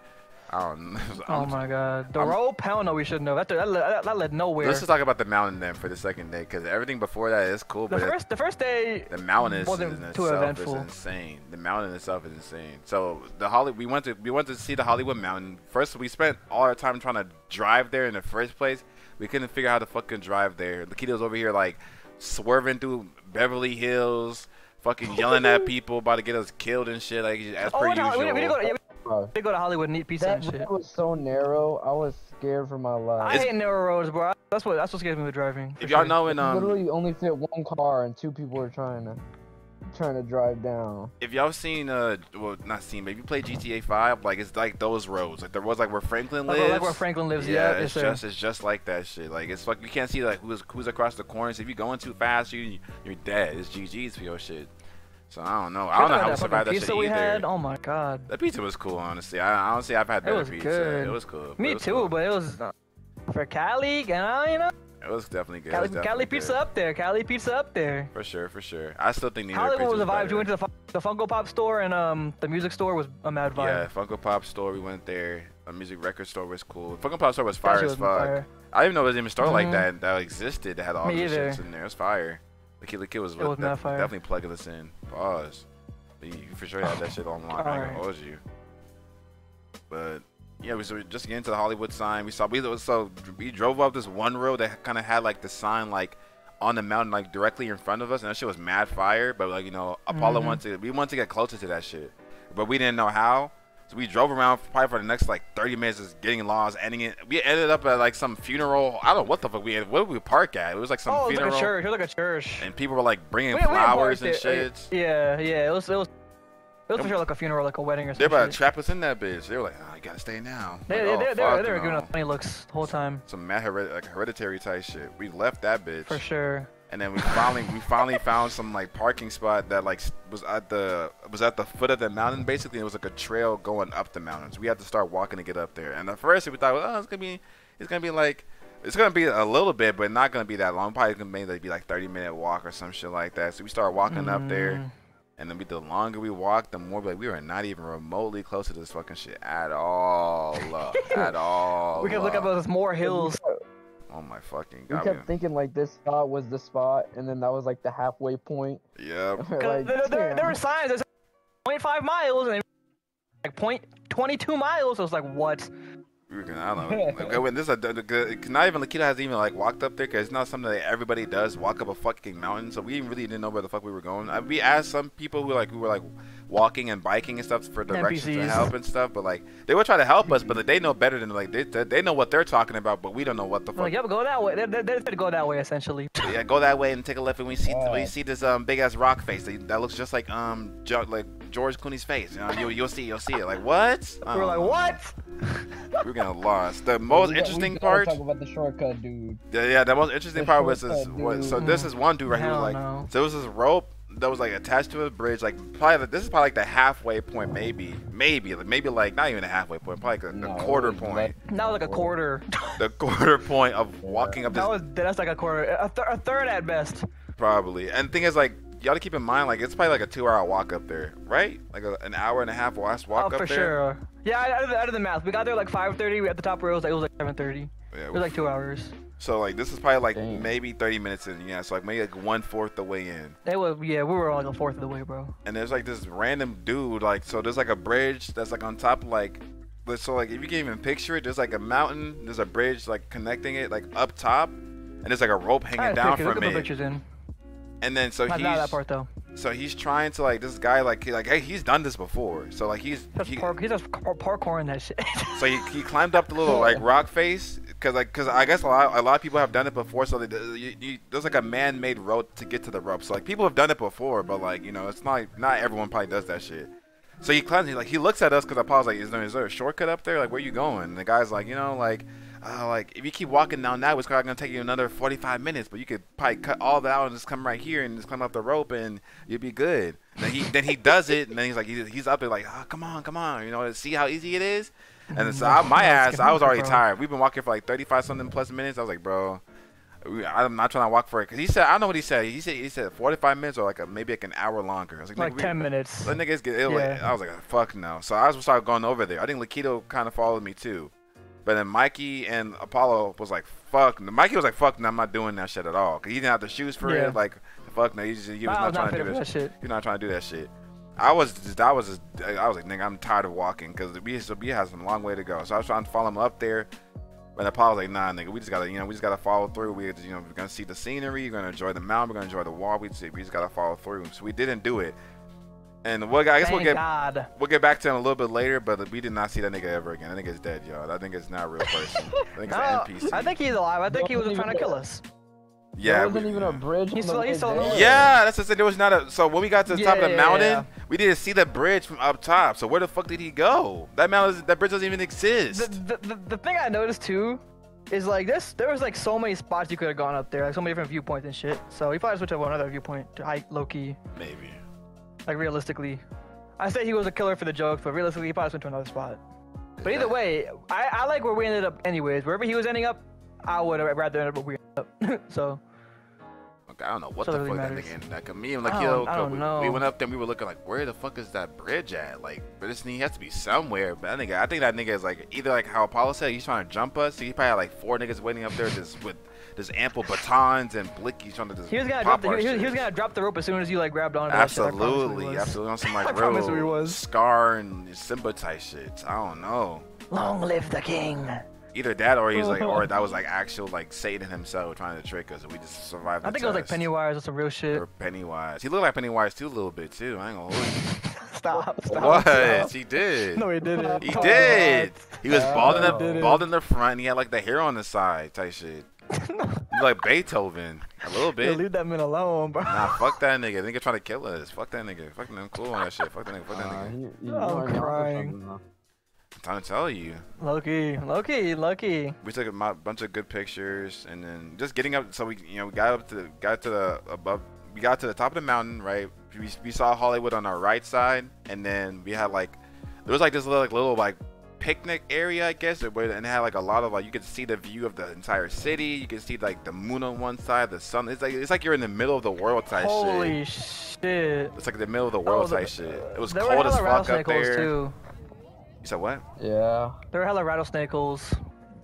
I don't. know. Oh my god, the I'm- no, we shouldn't have. That, that, led, that led nowhere. Let's just talk about the mountain then for the second day, because everything before that is cool, the but first, the first day, the mountain is, wasn't in too itself is insane. The mountain itself is insane. So the Holly, we went to we went to see the Hollywood Mountain. First, we spent all our time trying to drive there in the first place. We couldn't figure out how to fucking drive there. Laquito's over here like swerving through Beverly Hills, fucking yelling at people about to get us killed and shit. Like as oh, per we, did- we, we did go to, bro, we did go to Hollywood and eat pizza that and shit. road was so narrow. I was scared for my life. I life. hate narrow roads, bro. That's what that's what scares me with driving. If y'all sure. know in um, Literally only fit one car and two people are trying to trying to drive down. if y'all seen uh, well not seen, but if you play GTA 5, like it's like those roads, like there was like where Franklin lives. like where Franklin lives, Yeah, yeah, yes, it's sir. just it's just like that shit. Like it's like you can't see like who's who's across the corners. If you're going too fast, you you're dead. It's GG's for your shit. So I don't know. I don't know how we survived that shit pizza we either. had. Oh my god. That pizza was cool, honestly. I honestly I've had It better was pizza. good. It was cool. Me was too, cool. but it was uh, for Cali, and I, you know, it was definitely good. Cali, was Cali definitely pizza good. up there. Cali pizza up there. For sure, for sure. I still think the Hollywood pizza was a vibe. better. We went to the, the Funko Pop store and um the music store was a mad vibe. Yeah, Funko Pop store. We went there. A music record store was cool. Funko Pop store was fire as fuck. fire. I didn't even know there was even a store like Mhm. that that existed that had all Me the shits in there. It was fire. The kid, the kid was, It was def- fire. definitely plugging us in. Pause. You you for sure had that shit on lock. I ain't hold you. But yeah, we so just getting to the Hollywood sign. We saw we so we drove up this one road that kind of had like the sign like on the mountain like directly in front of us, and that shit was mad fire. But like you know, Apollo Mhm. wanted to, we wanted to get closer to that shit, but we didn't know how. So we drove around probably for the next like 30 minutes, just getting lost, ending it. We ended up at like some funeral. I don't know what the fuck we had. Where did we park at? It was like some oh, funeral, like a church. It was like a church. and people were like bringing We- we flowers parked and it, shit. like, yeah, yeah. It was it was it was for sure like a funeral, like a wedding or something. They're about to trap us in that bitch. They were like, oh, you gotta stay now. They, Like, they, oh, they, fuck were, they were giving us funny looks the whole time, some mad hered- like hereditary type shit. We left that bitch, for sure. And then we finally we finally found some like parking spot that like was at the was at the foot of the mountain. Basically, it was like a trail going up the mountains. We had to start walking to get up there. And at first, we thought, oh, it's gonna be it's gonna be like it's gonna be a little bit, but not gonna be that long. Probably gonna maybe be like 30 minute walk or some shit like that. So we started walking up there. Mm, And then we, the longer we walked, the more like we were not even remotely close to this fucking shit at all, uh, at all. We could look uh. up those more hills. Oh my fucking We god. kept thinking like this spot was the spot, and then that was like the halfway point. Yep. We're 'Cause like, there, there, there were signs that said 0.5 miles and like point 22 miles. I was like, what? We I don't know. Like, when this the- not even Laquito hasn't even like walked up there because it's not something that everybody does. Walk up a fucking mountain, so we really didn't know where the fuck we were going. Uh, We asked some people who like who were like walking and biking and stuff for directions to help and stuff, but like they would try to help us, but like, they know better than like they they know what they're talking about, but we don't know what the fuck. like, yep, go that way. They, they, they said go that way essentially. Yeah, go that way and take a left, and we see we see this um big ass rock face that, that looks just like um jo- like George Clooney's face. You know, you'll, you'll see, you'll see it. Like what? I we're like, um, what? We're gonna lost. The most We got- interesting we gotta part. Talk about the shortcut, dude. Yeah, yeah. The most interesting The part was this. shortcut, What, so this is one dude right here. Like, no. so it was this rope that was like attached to a bridge. Like probably the- this is probably like the halfway point, maybe, maybe, like, maybe like not even a halfway point, probably like the, No, the quarter point, less- That like a quarter. the quarter point of walking up this that was that's like a quarter, a, th- a third at best. probably. And the thing is like. You gotta keep in mind, like it's probably like a two-hour walk up there, right? Like a, an hour and a half walk, walk oh, up for there. sure. Yeah, out of, the, I did the math. We got there like 5:30. We at the top where it was like it was like 7:30. Yeah, It was like two hours. so like this is probably like Damn. maybe 30 minutes in, yeah. So like maybe like one fourth the way in. It was yeah. We were like a fourth of the way, bro. and there's like this random dude like so there's like a bridge that's like on top of like but so like if you can even picture it there's like a mountain there's a bridge like connecting it like up top and there's like a rope hanging had down pictures. Look from at the it pictures in. And then so not that he's part though. so he's trying to like this guy like he, like hey he's done this before so like he's he, park. He's just parkouring that shit. so he, he climbed up the little like rock face because like because I guess a lot a lot of people have done it before so they, you, you, there's like a man-made road to get to the rope so like people have done it before but like you know it's not not everyone probably does that shit so he climbs he like he looks at us because I pause like is there, is there a shortcut up there like where are you going and the guy's like you know like uh, like if you keep walking down that it's probably gonna take you another 45 minutes but you could probably cut all that out and just come right here and just climb up the rope and you'll be good and then he then he does it and then he's like he's, he's up there like oh, come on come on you know see how easy it is and so I, my ass, I was already tired. We've been walking for like 35 something plus minutes. I was like, bro, I'm not trying to walk for it. Cause he said, I don't know what he said. He said, he said 45 minutes or like a, maybe like an hour longer. I was like, like we- 10 minutes. Let niggas get ill. Yeah. I was like, fuck no. So I was started going over there. I think Laquito kind of followed me too. But then Mikey and Apollo was like, fuck. Mikey was like, fuck no, I'm not doing that shit at all. Cause he didn't have the shoes for Yeah. it. Like, fuck no, he, just, was not trying to do this. that shit. You're not trying to do that shit. I was just, I was just, I was like, nigga, I'm tired of walking because we, so we have some long way to go. So I was trying to follow him up there. But Apollo was like, nah, nigga, we just gotta, you know, we just gotta follow through. We, you know, we're gonna see the scenery, we're gonna enjoy the mountain, we're gonna enjoy the wall. We, just- we just gotta follow through. So we didn't do it. And what I guess we'll get, God. we'll get back to him a little bit later. But we did not see that nigga ever again. I think it's dead, y'all. I think it's not a real person. I think it's No, an NPC. I think he's alive. I think he was just trying to kill us. yeah, there wasn't we- even a bridge. He's still- he's still Yeah, that's what I said. There was not a. So when we got to the top of the mountain, yeah. we didn't see the bridge from up top. So where the fuck did he go? That mountain, that bridge doesn't even The, exist. the, the, the thing I noticed too is like this. There was like so many spots you could have gone up there, like so many different viewpoints and shit. So he probably switched to another viewpoint to hike low key. Maybe. Like realistically, I say he was a killer for the jokes, but realistically, he probably went to another spot. But either way, I, I like where we ended up anyways. Wherever he was ending up, I would have rather ended up where we ended up. so Like, I don't know what So the really fuck that nigga ended. Like me and like yo, we, we went up there. and We were looking like, where the fuck is that bridge at? Like, but this he has to be somewhere. But that nigga, I think that nigga is like either like how Apollo said, he's trying to jump us. So He probably had like four niggas waiting up there just with just ample batons and blickies trying to just He was gonna drop the, he, was- he was gonna drop the rope as soon as you like grabbed onto that shit, I promise he Absolutely, absolutely. On some like real was. Scar and Simba type shit. I don't know. Long live the king. Either that or he's like, or that was like actual like Satan himself trying to trick us, and we just survived. I think it was like. Pennywise or some real shit. Or Pennywise. He looked like Pennywise too a little bit too. I ain't gonna hold you. Stop. Stop. What? stop. He did. No, he didn't. He did. He was bald in the bald in the front. And he had like the hair on the side type shit. He like Beethoven a little on. Yeah, bit. leave that man alone, bro. Nah, fuck that nigga. Nigga trying to kill us. Fuck that nigga. Fuck them cool on that shit. Fuck that nigga. Fuck that Uh, nigga. he, he, I'm might be crying. I'm trying to tell you. Loki, Loki, Loki. we took a mo- bunch of good pictures and then just getting up so we you know we got up to the, got to the above we got to the top of the mountain right we, we saw hollywood on our right side and then we had like there was like this little like little like picnic area i guess where and it had like a lot of like you could see the view of the entire city you could see like the moon on one side the sun it's like it's like you're in the middle of the world type shit Holy shit. it's like the middle of the oh, world Oh, the- type shit it was cold were as hella fuck up rattlesnake there too. you said what Yeah. There were hella rattlesnake holes.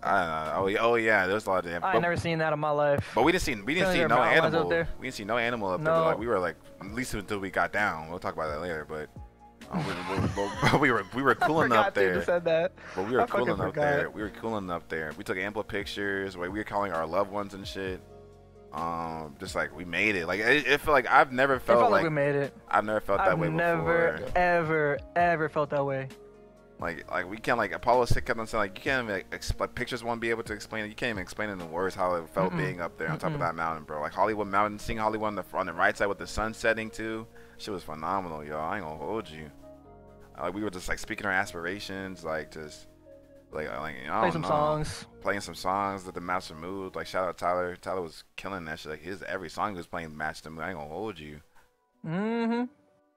I don't know. Oh, yeah- oh yeah, there's a lot of them. I But- ain't never seen that in my life. But we didn't see we didn't see no mountain up animal. there? We didn't see no animal up there. No. but, Like we were like at least until we got down. We'll talk about that later. But um, we, we, we, we were we were cooling forgot up dude, there. said that. But we were I cooling up there. We were cooling up there. We took ample pictures. Like we were calling our loved ones and shit. Um, just like we made it. Like it, it felt like I've never felt felt like, like we made it. I've never felt that I've way never, before. ever, ever felt that way. Like like we can't like Apollo kept on saying like you can't even like, exp- pictures won't be able to explain it. You can't even explain it in words how it felt Mm-mm. being up there on top of Mm-mm. that mountain, bro. Like Hollywood Mountain, seeing Hollywood on the on the right side with the sun setting too. Shit was phenomenal, y'all. I ain't gonna hold you. Like we were just like speaking our aspirations, like just like like I Play some know, songs. playing some songs that the master moved. Like shout out Tyler. Tyler was killing that shit. Like his every song he was playing matched the mood. I ain't gonna hold you. Mm-hmm.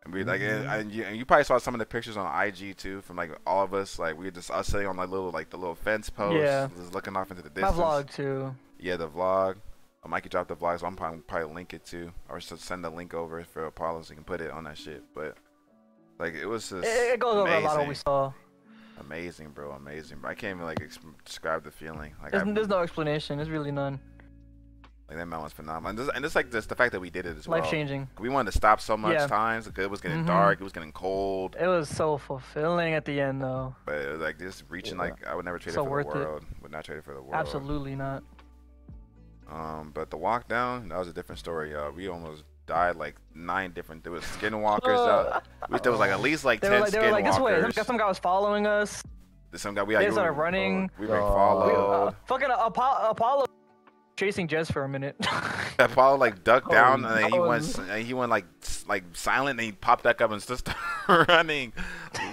And we like, and, Mhm. and, you, and you probably saw some of the pictures on IG too, from like all of us. Like we were just us sitting on like little like the little fence post, Yeah. just looking off into the distance. My vlog too. Yeah, the vlog. Uh, Mikey dropped the vlog, so I'm probably, probably link it too, or just send the link over for Apollo so you can put it on that shit. But like it was just It, it goes over a lot of what we amazing. saw. amazing, bro, amazing. Bro. I can't even like describe the feeling. Like There's, I, there's no explanation. There's really none. like that mountain was phenomenal, and, this, and it's like just the fact that we did it as well. Life changing. We wanted to stop so much Yeah. times. Like, it was getting Mhm. dark. It was getting cold. It was so fulfilling at the end though. But it was like just reaching Yeah. like I would never trade So it for worth the it. world. Would not trade it for the world. Absolutely not. Um, but the walk down that was a different story, y'all. We almost died like nine different. There was skinwalkers out. We, there was like at least like They ten were like, they were like this way. Some, skinwalkers. some guy was following us. Some guy we They started we, running. We were Oh. We, followed. uh, fucking Apollo, Apollo chasing Jez for a minute. Apollo like ducked down Oh, and then he no. went and he went like like silent and he popped back up and just started running.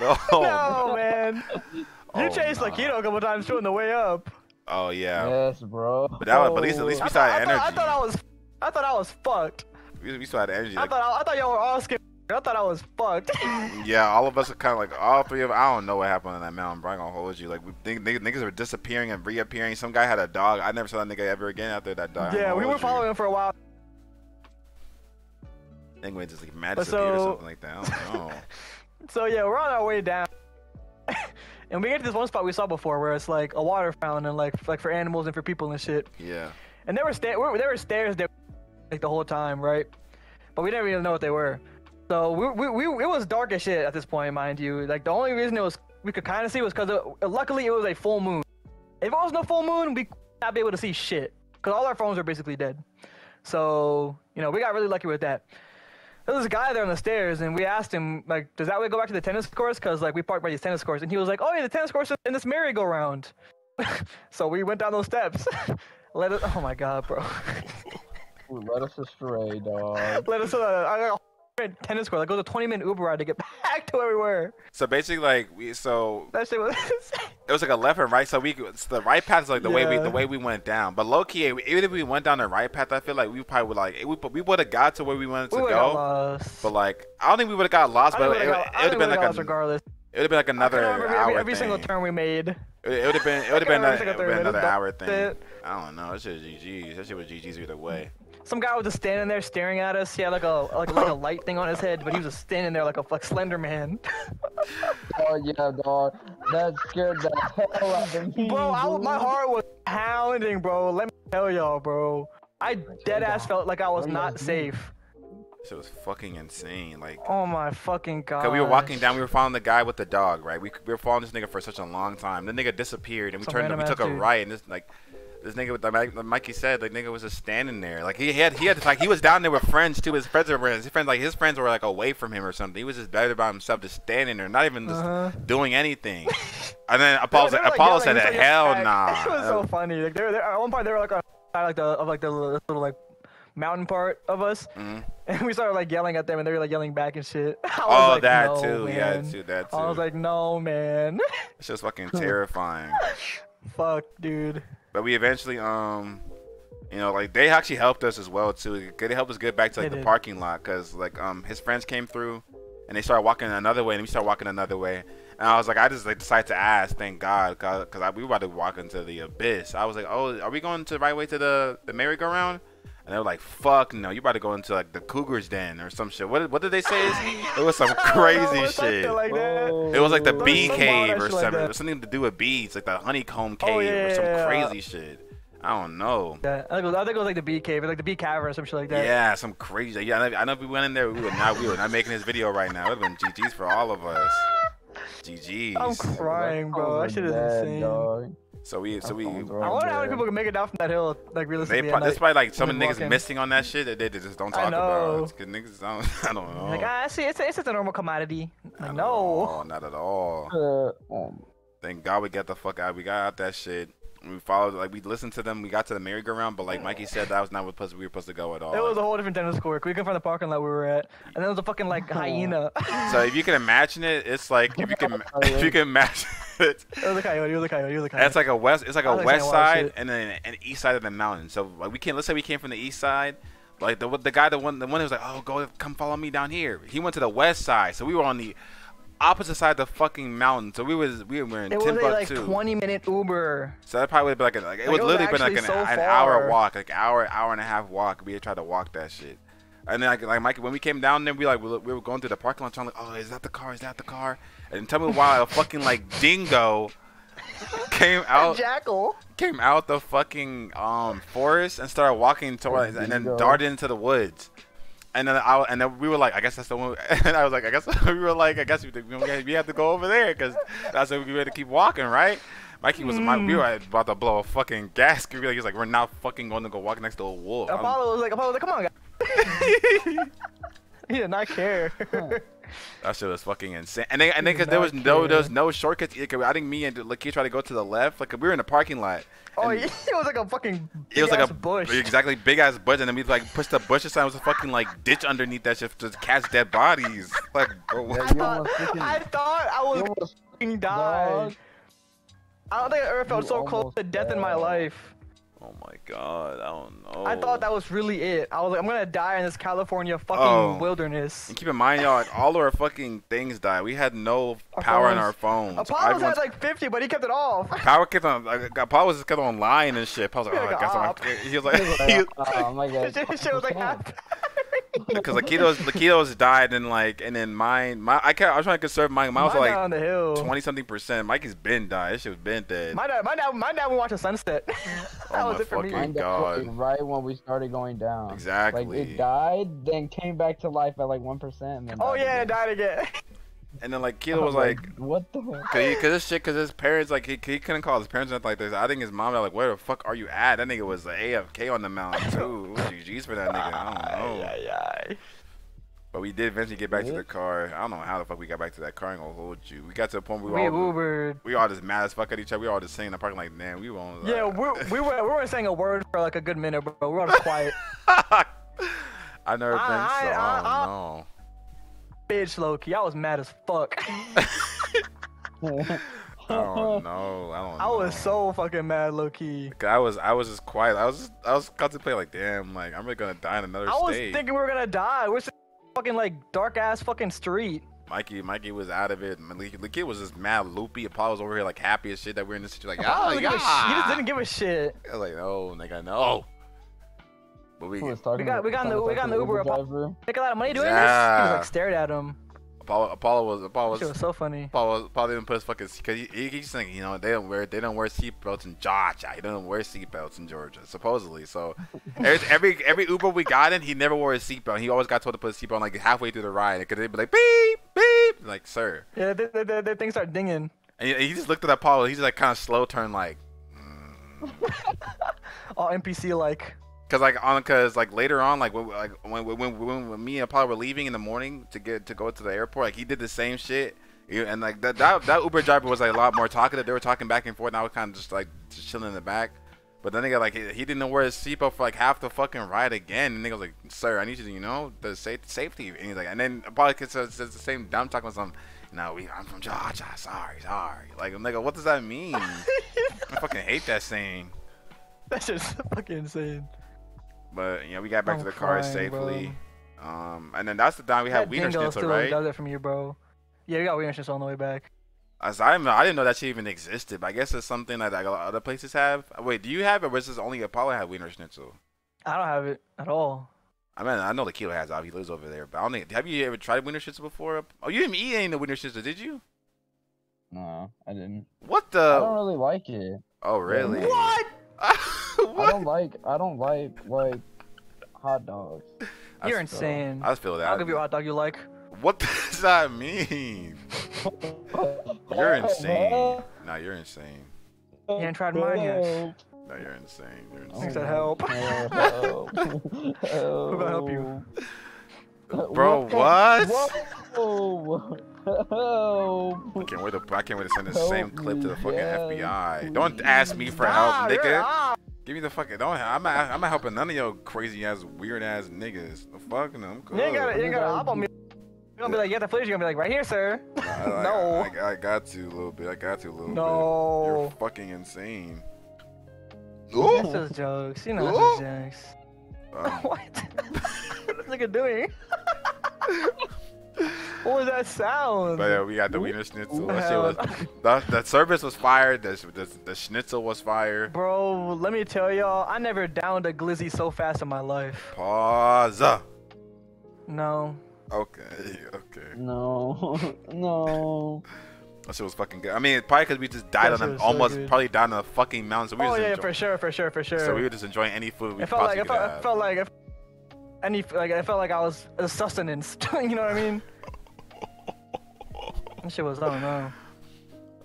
No, no man, you Oh, chased nah. Laquito a couple times too on the way up. Oh yeah. Yes, bro. But that was, but at least at least we still had I, thought, I thought I was, I thought I was fucked. we, we still had energy. I thought I, I thought y'all were all scared. I thought I was fucked. Yeah, all of us are kind of like all three of. I don't know what happened on that mountain, bro. I ain't gonna hold you. Like we think niggas, niggas were disappearing and reappearing. Some guy had a dog. I never saw that nigga ever again after that dog. Yeah, we were you. following him for a while. Nigga just like mad disappeared or something like that. I don't know. So yeah, we're on our way down, and we get to this one spot we saw before where it's like a water fountain, like like for animals and for people and shit. yeah. And there were sta- were- there were stairs there like the whole time, right? But we didn't really know what they were. So we, we, we it was dark as shit at this point, mind you. Like the only reason it was we could kind of see was because luckily it was a full moon. If it was no full moon, we not be able to see shit because all our phones are basically dead. So you know we got really lucky with that. There was a guy there on the stairs, and we asked him like, "Does that way go back to the tennis courts?" Because like we parked by these tennis courts, and he was like, "Oh yeah, the tennis courts is in this merry-go-round." so we went down those steps. Let it. Oh my god, bro. Ooh, Let us astray, dog. Let us. Uh, I got a tennis court. Like, it was a 20 minute Uber ride to get back to where we were. So basically, like we so That shit was. it was like a left and right. So we could- so the right path is like the way we the way we went down. But low key, even if we went down the right path, I feel like we probably would like we we would have got to where we wanted to we go. But like I don't think we would have got lost. But it, it would've got- I would have been like would've got lost a regardless. it would have been like another every, hour every, single turn we made. It, it would have been it would have been, a, been another hour thing. it. I don't know. That shit was GG's. That shit was GG's either way. Some guy was just standing there staring at us. He had like a like, like a light thing on his head, but he was just standing there like a like Slender Man. Oh yeah, dog. That scared the hell out of me. bro, I, my heart was pounding, bro. Let me tell y'all, bro. I dead ass felt like I was oh, not safe. It was fucking insane. Like, Oh my fucking god. cause we were walking down, we were following the guy with the dog, right? We, we were following this nigga for such a long time. The nigga disappeared, and we Some turned, we took ass a dude. right, and this like. This nigga, with the like Mikey said, like nigga was just standing there. Like he had, he had, to, like he was down there with friends too. His friends were, friends. his friends, like his friends were like away from him or something. He was just better by himself, just standing there, not even just Uh-huh. doing anything. And then Apollo, were- they said, were, like, Apollo yelling, said, like, "Hell back. nah." It was so funny. Like they were there at one point. They were like on like the of like the little like mountain part of us, Mhm. and we started like yelling at them, and they were like yelling back and shit. I Oh, like, that no, too. Man. Yeah, too. That too. I was like, no, man. it's just fucking terrifying. Fuck, dude. But we eventually, um, you know, like they actually helped us as well too. They helped us get back to like They the did. parking lot because like um his friends came through, and they started walking another way, and we started walking another way. And I was like, I just like decided to ask, thank God, because we were about to walk into the abyss. I was like, oh, are we going to the right way to the the merry-go-round? And they were like, fuck no, you about to go into like the cougar's den or some shit. What did, what did they say? It was some I don't know, crazy shit. Like. It was like the Bro, bee some cave or shit like something. that. Was something to do with bees, like the honeycomb oh, cave Oh, or some yeah, yeah. crazy shit. I don't know. Yeah, I think, it was, I think it was like the bee cave, or like the bee cavern or some shit like that. Yeah, some crazy. Yeah, I know, I know if we went in there, we would not. We were not making this video right now. It would have been GG's for all of us. GG's. I'm crying, bro. That shit is Dead, insane. dog. So we, so we. Our phones were I wonder how many people can make it down from that hill, like They realistically. pro- that's night. probably like some when they niggas walk in. missing on that shit that they just don't I talk about. know. Cause niggas, I don't, I don't know. Like, ah, see, it's, it's just a normal commodity. Like, Not at no. all, not at all. Uh, um, Thank God we got the fuck out. We got out that shit. We followed, like we listened to them. We got to the merry-go-round, but like Mikey said, that was not what we were supposed to go at all. It was a whole different tennis court. We couldn't find the parking lot we were at, and there was a fucking like hyena. So if you can imagine it, it's like if you can if you can imagine it, it was a coyote. It was a coyote. It was a coyote. it's like a west it's like I a was west side and then an east side of the mountain. So like we came let's say we came from the east side, like the the guy the one the one who was like, "Oh, go come follow me down here." He went to the west side. So we were on the opposite side of the fucking mountain. So we was we were in it was a like 20 minute Uber. So that probably would have been like, a, like it Like, would it literally been like an, so an hour walk, like hour hour and a half walk. We had tried to walk that shit. And then like, like Mike, when we came down there, we like we, we were going through the parking lot, trying like, oh, is that the car? Is that the car? And tell me why a fucking like dingo came out Jackal. came out the fucking um forest and started walking towards and then darted into the woods. And then I and then we were like, I guess that's the one. And I was like, I guess we were like, I guess we, we have to go over there because that's what we had to keep walking, right? Mikey was my, we were mm. about to blow a fucking gasket. He was like, we're not fucking going to go walk next to a wolf. I'm- Apollo was like, Apollo was like, come on, guys. he did not care. That shit was fucking insane. And then, and then, cause there was no, there was no shortcuts. either, 'cause I think me and Lakia tried to go to the left. Like we were in the parking lot. oh, yeah, it was like a fucking. It was like a bush. exactly big ass bush, and then we like pushed the bush aside. It was a fucking like ditch underneath that shit to catch dead bodies. Like, bro, what? Yeah, I thought, freaking- I thought I was almost fucking died. dog. I don't think I ever felt so close almost to death in my life. Oh my god, I don't know. I thought that was really it. I was like, I'm gonna die in this California fucking Oh. wilderness. And keep in mind, y'all, like, all of our fucking things died. We had no Our power in our phones. Apollo's Everyone's- had like 50, but he kept it off. power kept on. Like, Apollo was just kept on lying and shit. I was like, You're oh, I like guess a I'm. op. He was like, oh my god. Shit shit was like half. because Laquito's, Laquito's died, and like, and then mine, my, I kept, I was trying to conserve mine. Mine was Mine like down the hill. twenty something percent. Mikey's been died. That shit was been dead. My dad, my dad, my dad would watch a sunset. Oh that Oh was my it for me. Mine God. right when we started going down. Exactly. Like it died, then came back to life at like one percent. Oh died yeah, it died again. And then like I Kilo was like, "What the?" Fuck? Cause, he, cause this shit, cause his parents like he, he couldn't call his parents nothing like this. I think his mom was like, "Where the fuck are you at?" That nigga was like, AFK on the mountain too. GG's for that nigga. I don't know. Ay, ay. But we did eventually get back to the car. I don't know how the fuck we got back to that car. I ain't gonna hold you. We got to the point where we, We all Ubered. we all just mad as fuck at each other. We all just sitting in the parking like, man, we won't. uh, Yeah, we, we were we weren't saying a word for like a good minute, bro. We were all just quiet. I never been, so I- I, I- don't I- know. Bitch, Loki, I was mad as fuck. I don't know. I don't. I was so fucking mad, Loki. 'Cause I was I was just quiet. I was just, I was contemplating like, damn, like I'm really gonna die in another I was state. thinking we were gonna die. We're just fucking like dark ass fucking street. Mikey, Mikey was out of it. Malik- The kid was just mad loopy. Apollo was over here like happy as shit that we're in this situation. Like, Apollo ah, doesn't give a sh- he just didn't give a shit. I was like, no, nigga, no. But we was talking got- we got the- we got the to Uber about- driver? Make a lot of money doing this. He was Yeah. like stared at him. Apollo, Apollo was Apollo That shit was was so funny. Apollo, Apollo didn't put his fucking because he, he, he's saying you know they don't wear they don't wear seatbelts in Georgia. He don't wear seatbelts in Georgia supposedly. So every every every Uber we got in, he never wore his seatbelt. He always got told to put his seatbelt on, like halfway through the ride because they'd be like beep beep like sir. Yeah, the, the, the, the things start dinging. And he, he just looked at Apollo. He's like kind of slow turn like. mm. All NPC like. Cause like on, cause like later on, like when like when when when, me and Paul were leaving in the morning to get to go to the airport, like he did the same shit. And like that, that that Uber driver was like a lot more talkative. They were talking back and forth, and I was kind of just like just chilling in the back. But then they got like he, he didn't wear his seatbelt for like half the fucking ride again. And they was like, "Sir, I need you to, you know, the safe, safety." And he's like, and then Paul says the same dumb talking about something. No, we, I'm from Georgia. Sorry, sorry. Like I'm like, what does that mean? I fucking hate that saying. That's just fucking insane. But you know, we got back I'm to the car crying, safely. Um, and then that's the time we that had Wiener dingo Schnitzel, still right? does it from you, bro. Yeah, we got Wiener Schnitzel on the way back. As I, I didn't know that shit even existed. But I guess it's something that like, a lot of other places have. Wait, do you have it? Or is this only Apollo have Wiener Schnitzel? I don't have it at all. I mean, I know the kilo has it. He lives over there, but I don't think. Have you ever tried Wiener Schnitzel before? Oh, you didn't eat any of the Wiener Schnitzel, did you? No, I didn't. What the? I don't really like it. Oh, really? What? I don't like. I don't like like hot dogs. I You're s- insane. I just feel that. I'll give you a hot dog you like. What does that mean? You're insane. Nah, you're insane. You ain't tried mine yet. No, you're insane. You're Oh, insane. Thanks, that help. help. Who gonna help you? Bro, what? Whoa. Help. I can't wait to I can't wait to send the same clip to the fucking yes, FBI. Don't ask me for help, you're- nigga. Give me the fucking don't. I'm not. I'm not helping none of your crazy ass, weird ass niggas. The fuck, no, I'm good. You ain't gotta, you ain't gotta hop on me. You're gonna be like, you got the footage. You're gonna be like, right here, sir. I, I- no. I, I, got to a little bit. I got to a little bit. You're fucking insane. That's Ooh. just jokes. You know, Ooh. that's just jokes. Um, what? what is this nigga doing? What was that sound? but yeah, we got the Wiener Schnitzel. That shit was. The, the service was fired. The, the, the Schnitzel was fired. Bro, let me tell y'all, I never downed a glizzy so fast in my life. Pause. No. Okay. Okay. No. No. That shit was fucking good. I mean, probably because we just died That on shit a, was so almost good. probably died on a fucking mountain. So we Oh was yeah, enjoy- for sure, for sure, for sure. So we were just enjoying any food we it felt like possibly it could felt, have. it felt like if any like it felt like I was a sustenance. you know what I mean? That shit was I don't know.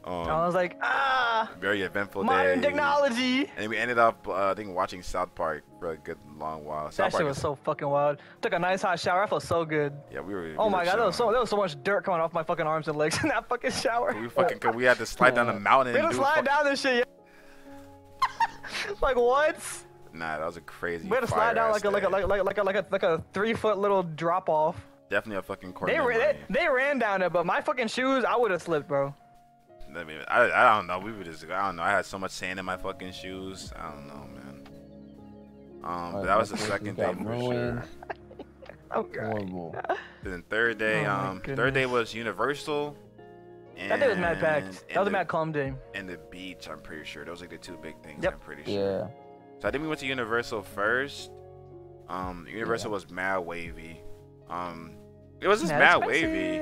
I um, was like ah, very eventful modern day. technology. And we ended up, uh, I think, watching South Park for a good long while. South That Park shit was so fucking wild. Took a nice hot shower. I felt so good. Yeah, we were. we Oh were my god, there was so there was so much dirt coming off my fucking arms and legs in that fucking shower. We fucking, cause we had to slide down the mountain. We had to slide down this shit. Yeah. like what? Nah, that was a crazy. We had to slide down like a like a like a, like a like a like a like a three foot little drop off. Definitely a fucking core They, ra- they they ran down it, but my fucking shoes, I would have slipped, bro. I mean, I, I don't know. We were just, I don't know. I had so much sand in my fucking shoes. I don't know, man. Um, but that was the second day for ruined. sure. Oh god. Horrible. Then third day, Oh my um, third day was Universal. And, That day was mad and- packed. That and was a the- mad calm day. And the beach, I'm pretty sure. Those are like the two big things. Yep. I'm pretty sure. Yeah. So I think we went to Universal first. Um, Universal was mad wavy. Um, it was just mad, wavy.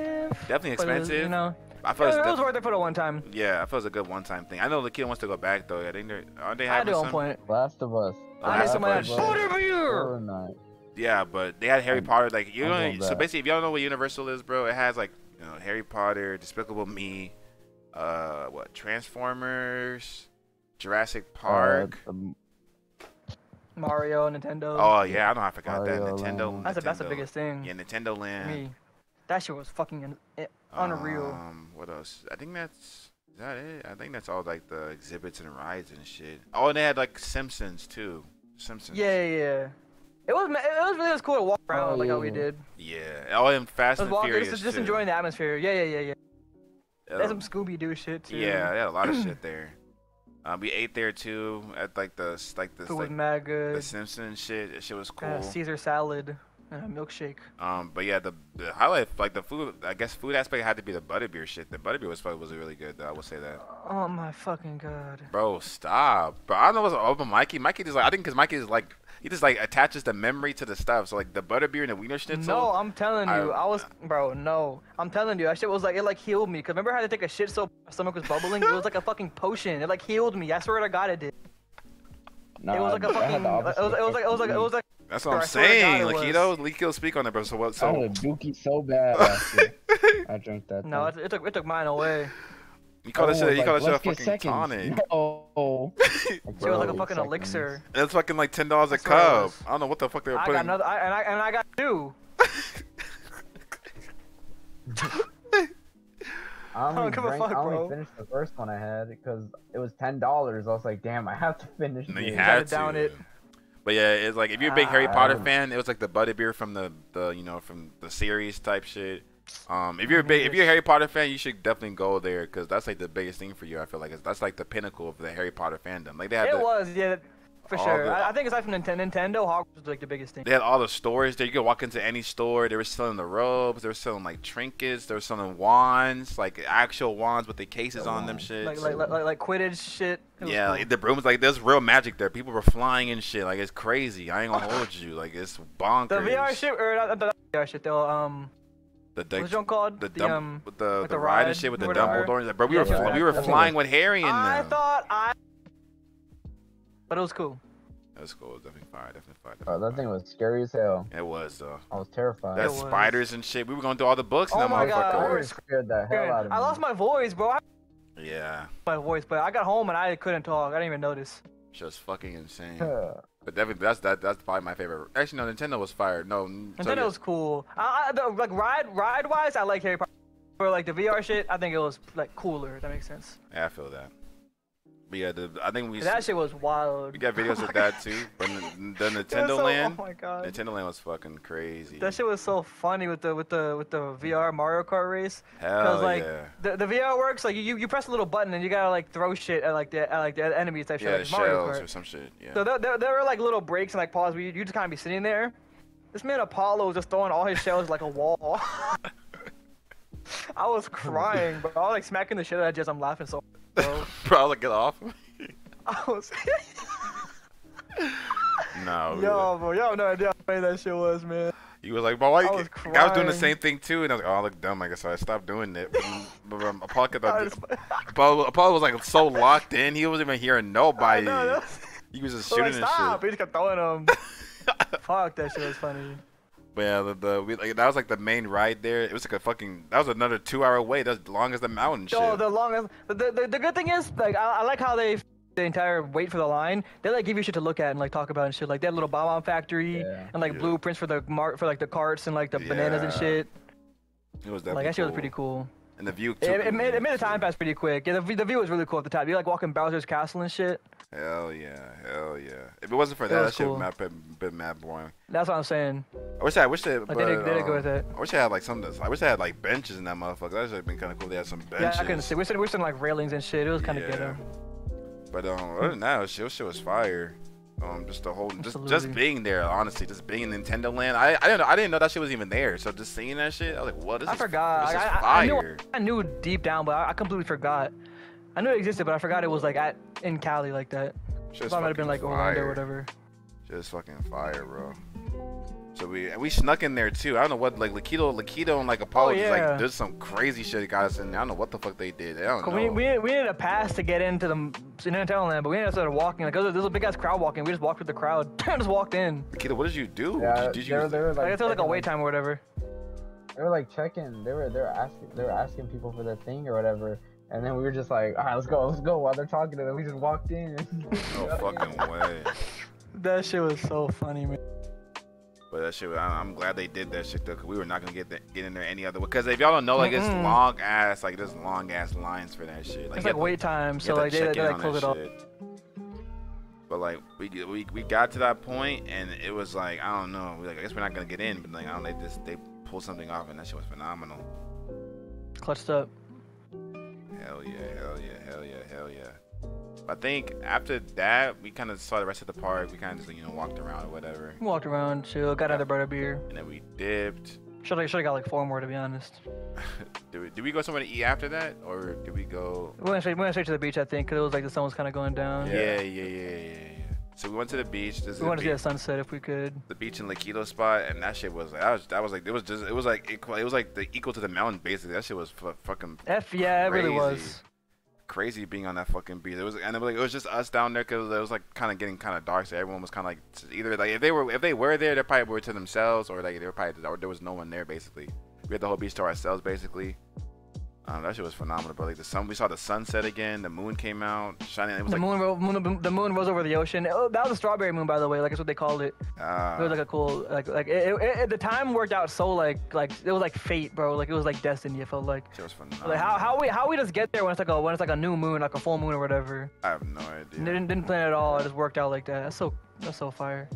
Definitely but it was, expensive. you know, I it felt was, it it was was def- worth it for the one time. yeah, I felt it was a good one-time thing. I know the kid wants to go back though. I think they're aren't they I having do on some? point. Last of Us. I need Last some of Us. Butterbeer. Yeah, but they had Harry I'm- Potter. Like you know, so basically, if y'all know what Universal is, bro, it has like you know Harry Potter, Despicable Me, uh, what Transformers, Jurassic Park. Uh, um, Mario, Nintendo. oh yeah, I know I forgot that Mario Nintendo. Land. that's the, that's the biggest thing. Yeah, Nintendo Land. me. That shit was fucking eh, unreal. Um, what else? I think that's is that it. I think that's all like the exhibits and rides and shit. Oh, and they had like Simpsons too. Simpsons. yeah, yeah, yeah. It was it was really was cool to walk around Oh, like how we did. Yeah. Oh, and Fast Just and walking, Furious just, just enjoying the atmosphere. Yeah, yeah, yeah, yeah. There's Um, some Scooby Doo shit too. Yeah, they had a lot of shit there. Um, we ate there too at like the like the Food was like, mad the good. Simpsons shit. That shit was cool. Uh, Caesar salad and a milkshake. Um, but yeah, the the highlight like the food. I guess food aspect had to be the butterbeer shit. The butterbeer was was really good. Though, I will say that. Oh my fucking god. Bro, stop. Bro, I don't know what's up with Mikey. Mikey just like I think because Mikey is like he just like attaches the memory to the stuff. So like the butterbeer and the wiener schnitzel. No, I'm telling you, I- I, was, bro. No, I'm telling you, that shit was like it like healed me. Cause remember how I had to take a shit so my stomach was bubbling? it was like a fucking potion. It like healed me. I swear to God, it did. Nah, it was like a I had fucking. It was, it was like it was like it was like. That's what Bro, I'm I swear to God saying. it Like was. you know, Likio speak on it, bro. So what? I So had a dookie so bad after I drank that. No, thing. it, it took it took mine away. You call that Oh, shit? You like, call that shit a let's get fucking seconds. tonic? No. It was like a fucking seconds. elixir. And it's fucking like ten dollars a That's what cup. I don't know what the fuck they were I putting. got another, I, and I and I got two. I only, don't drank, fuck, I only bro. finished the first one I had because it was ten dollars. I was like, damn, I have to finish. No, you this. had gotta down it. But yeah, it's like if you're a big Harry Ah. Potter fan, it was like the butterbeer from the the you know from the series type shit. Um, if you're a big if you're a Harry Potter fan, you should definitely go there because that's like the biggest thing for you. I feel like it's, that's like the pinnacle of the Harry Potter fandom. Like they had It the, was, yeah, for sure. the- I, I think aside from Nintendo, Nintendo, Hogwarts was like the biggest thing. They had all the stores there. You could walk into any store. They were selling the robes. They were selling like trinkets. They were selling wands, like actual wands with the cases on them. Shit. Like like like, like, Quidditch shit. Yeah, like, the brooms like there's real magic there. People were flying and shit. Like it's crazy. I ain't gonna hold you. Like it's bonkers. the VR shit or not the VR shit though. Um, The what's Dutch, it called? the, The, dumb, um, with the with the the ride and shit with the or whatever. Dumbledore. Like, bro, we Yeah, were yeah, fl- that- we were flying with Harry and I them. thought I, but it was cool. That's cool. It was definitely fire. Definitely fire. Bro, Definitely that thing was scary as hell. It was though. I was terrified. That was. spiders and shit. We were going through all the books in Oh that my God, motherfucker. I Spiders scared the hell out of me. I lost my voice, bro. I Yeah, my voice, but I got home and I couldn't talk. I didn't even notice. just fucking insane. But definitely, that's that. That's probably my favorite. Actually, no, Nintendo was fired. No, n- so Nintendo yeah. was cool. I, I, like ride ride wise, I like Harry Potter. For like the VR shit, I think it was like cooler. That makes sense. Yeah, I feel that. But yeah, the, I think we That shit was wild. we got oh videos of that too. But the, the Nintendo so- Land, Oh my god. Nintendo Land was fucking crazy. That shit was so funny with the with the with the VR Mario Kart race. Hell like yeah. the, the VR works like you, you press a little button and you gotta like throw shit at like the at, like the enemies type Yeah, shit the like Mario shells Kart. or some shit. Yeah. So there, there, there were like little breaks and like pauses where you, you just kind of be sitting there. This man Apollo was just throwing all his shells like a wall. I was crying, but I was like smacking the shit out of Jez. I'm laughing so. Bro. Bro, I was like, get off. I was. no. Yo, bro, y'all have no idea how funny that shit was, man. He was like, "But why?" I was get-" I was doing the same thing too, and I was like, "Oh, I look dumb." I guess so I stopped doing it. But, um, Apollo, I Apollo, Apollo was like so locked in, he wasn't even hearing nobody. know, was- He was just was shooting like, stop. and He just kept throwing them. Fuck, that shit was funny. But yeah, the, the we, like, that was like the main ride there. It was like a fucking that was another two hour wait. That's as long as the mountain shit. Yo, the longest. The, the, the good thing is, like, I, I like how they the entire wait for the line. They like give you shit to look at and like talk about and shit. Like that little bomb factory Yeah. and like Yeah. blueprints for the mar- for like the carts and like the bananas and shit. it was definitely Like that shit was pretty cool. And the view It, too. it, made, it made the time pass pretty quick. Yeah, the, the view was really cool at the top. You like walking Bowser's castle and shit. Hell yeah, hell yeah. If it wasn't for that, that shit cool. would have been, mad boring. That's what I'm saying. I wish I wish they. Like but, they did, they um, with it. I wish I had like some. of I wish I had like benches in that motherfucker. That should have been kind of cool. They had some benches. Yeah, I couldn't see. We're sitting, we're sitting like railings and shit. It was kind of Yeah. ghetto. But um, other than that, shit, shit was fire. Um, just the whole, just just being there, honestly, just being in Nintendo Land. I I didn't know, I didn't know that shit was even there. So just seeing that shit, I was like, what? This I is, forgot. This is I, I, I knew I knew deep down, but I, I completely forgot. I knew it existed, but I forgot it was like at in Cali like that. Shit's thought it might have been fucking like Orlando fire. or whatever. Just fucking fire, bro. So we and we snuck in there too. I don't know what like Laquito, Laquito and like Apollo. just, Oh, yeah. Like there's some crazy shit that got us in there. I don't know what the fuck they did. I don't 'Cause know. we, we, we needed a pass to get into the Nintendo land, but we ended up started walking. Like, there's a- there was a big ass crowd walking. We just walked with the crowd. just walked in. Laquito, what did you do? Yeah, did, did you they were, they the- were Like, like, it was like a wait time or whatever. They were like checking. They were they were asking they were asking people for the thing or whatever. And then we were just like, all right, let's go, let's go. While they're talking, and then we just walked in. no fucking way. That shit was so funny, man. But that shit, I- I'm glad they did that shit though, cause we were not gonna get that, get in there any other. Way. Because if y'all don't know, like it's long ass, like there's long ass lines for that shit. It's like to- wait time, so have like to they, check they like close it off. But like we we we got to that point and it was like I don't know, we like I guess we're not gonna get in, but like I don't know, they just they pulled something off and that shit was phenomenal. Clutched up. Hell yeah, hell yeah, hell yeah, hell yeah. I think after that we kind of saw the rest of the park. We kind of just you know walked around or whatever, Walked around, chill, got another butter beer. and then we dipped. Should have should have got like four more to be honest. Did we, did we go somewhere to eat after that, or did we go? We went straight, we went straight to the beach, I think, 'cause it was like the sun was kind of going down. Yeah, yeah, yeah, yeah, yeah. So we went to the beach. This We wanted to see a sunset if we could. the beach in Laquito spot, and that shit was that was that was like it was just it was like equal, it was like the equal to the mountain basically. That shit was fu- fucking F yeah, it really was. crazy being on that fucking beach. It was and it was like it was just us down there because it was like kind of getting kind of dark. So everyone was kind of like either like if they were if they were there, they probably were to themselves, or like they were probably or there was no one there basically. We had the whole beach to ourselves basically. Um, that shit was phenomenal, bro. Like the sun, we saw the sunset again. The moon came out, shining. It was The like moon, ro- moon, the moon rose over the ocean. Oh, that was a strawberry moon, by the way. Like that's what they called it. ah, It was like a cool, like, like it, it, it, the time worked out so like, like it was like fate, bro. Like it was like destiny. It felt like, shit was phenomenal. like how, how we, how we just get there when it's like a, when it's like a new moon, like a full moon or whatever. I have no idea. Didn't, didn't plan it at all. It just worked out like that. That's so, that's so fire.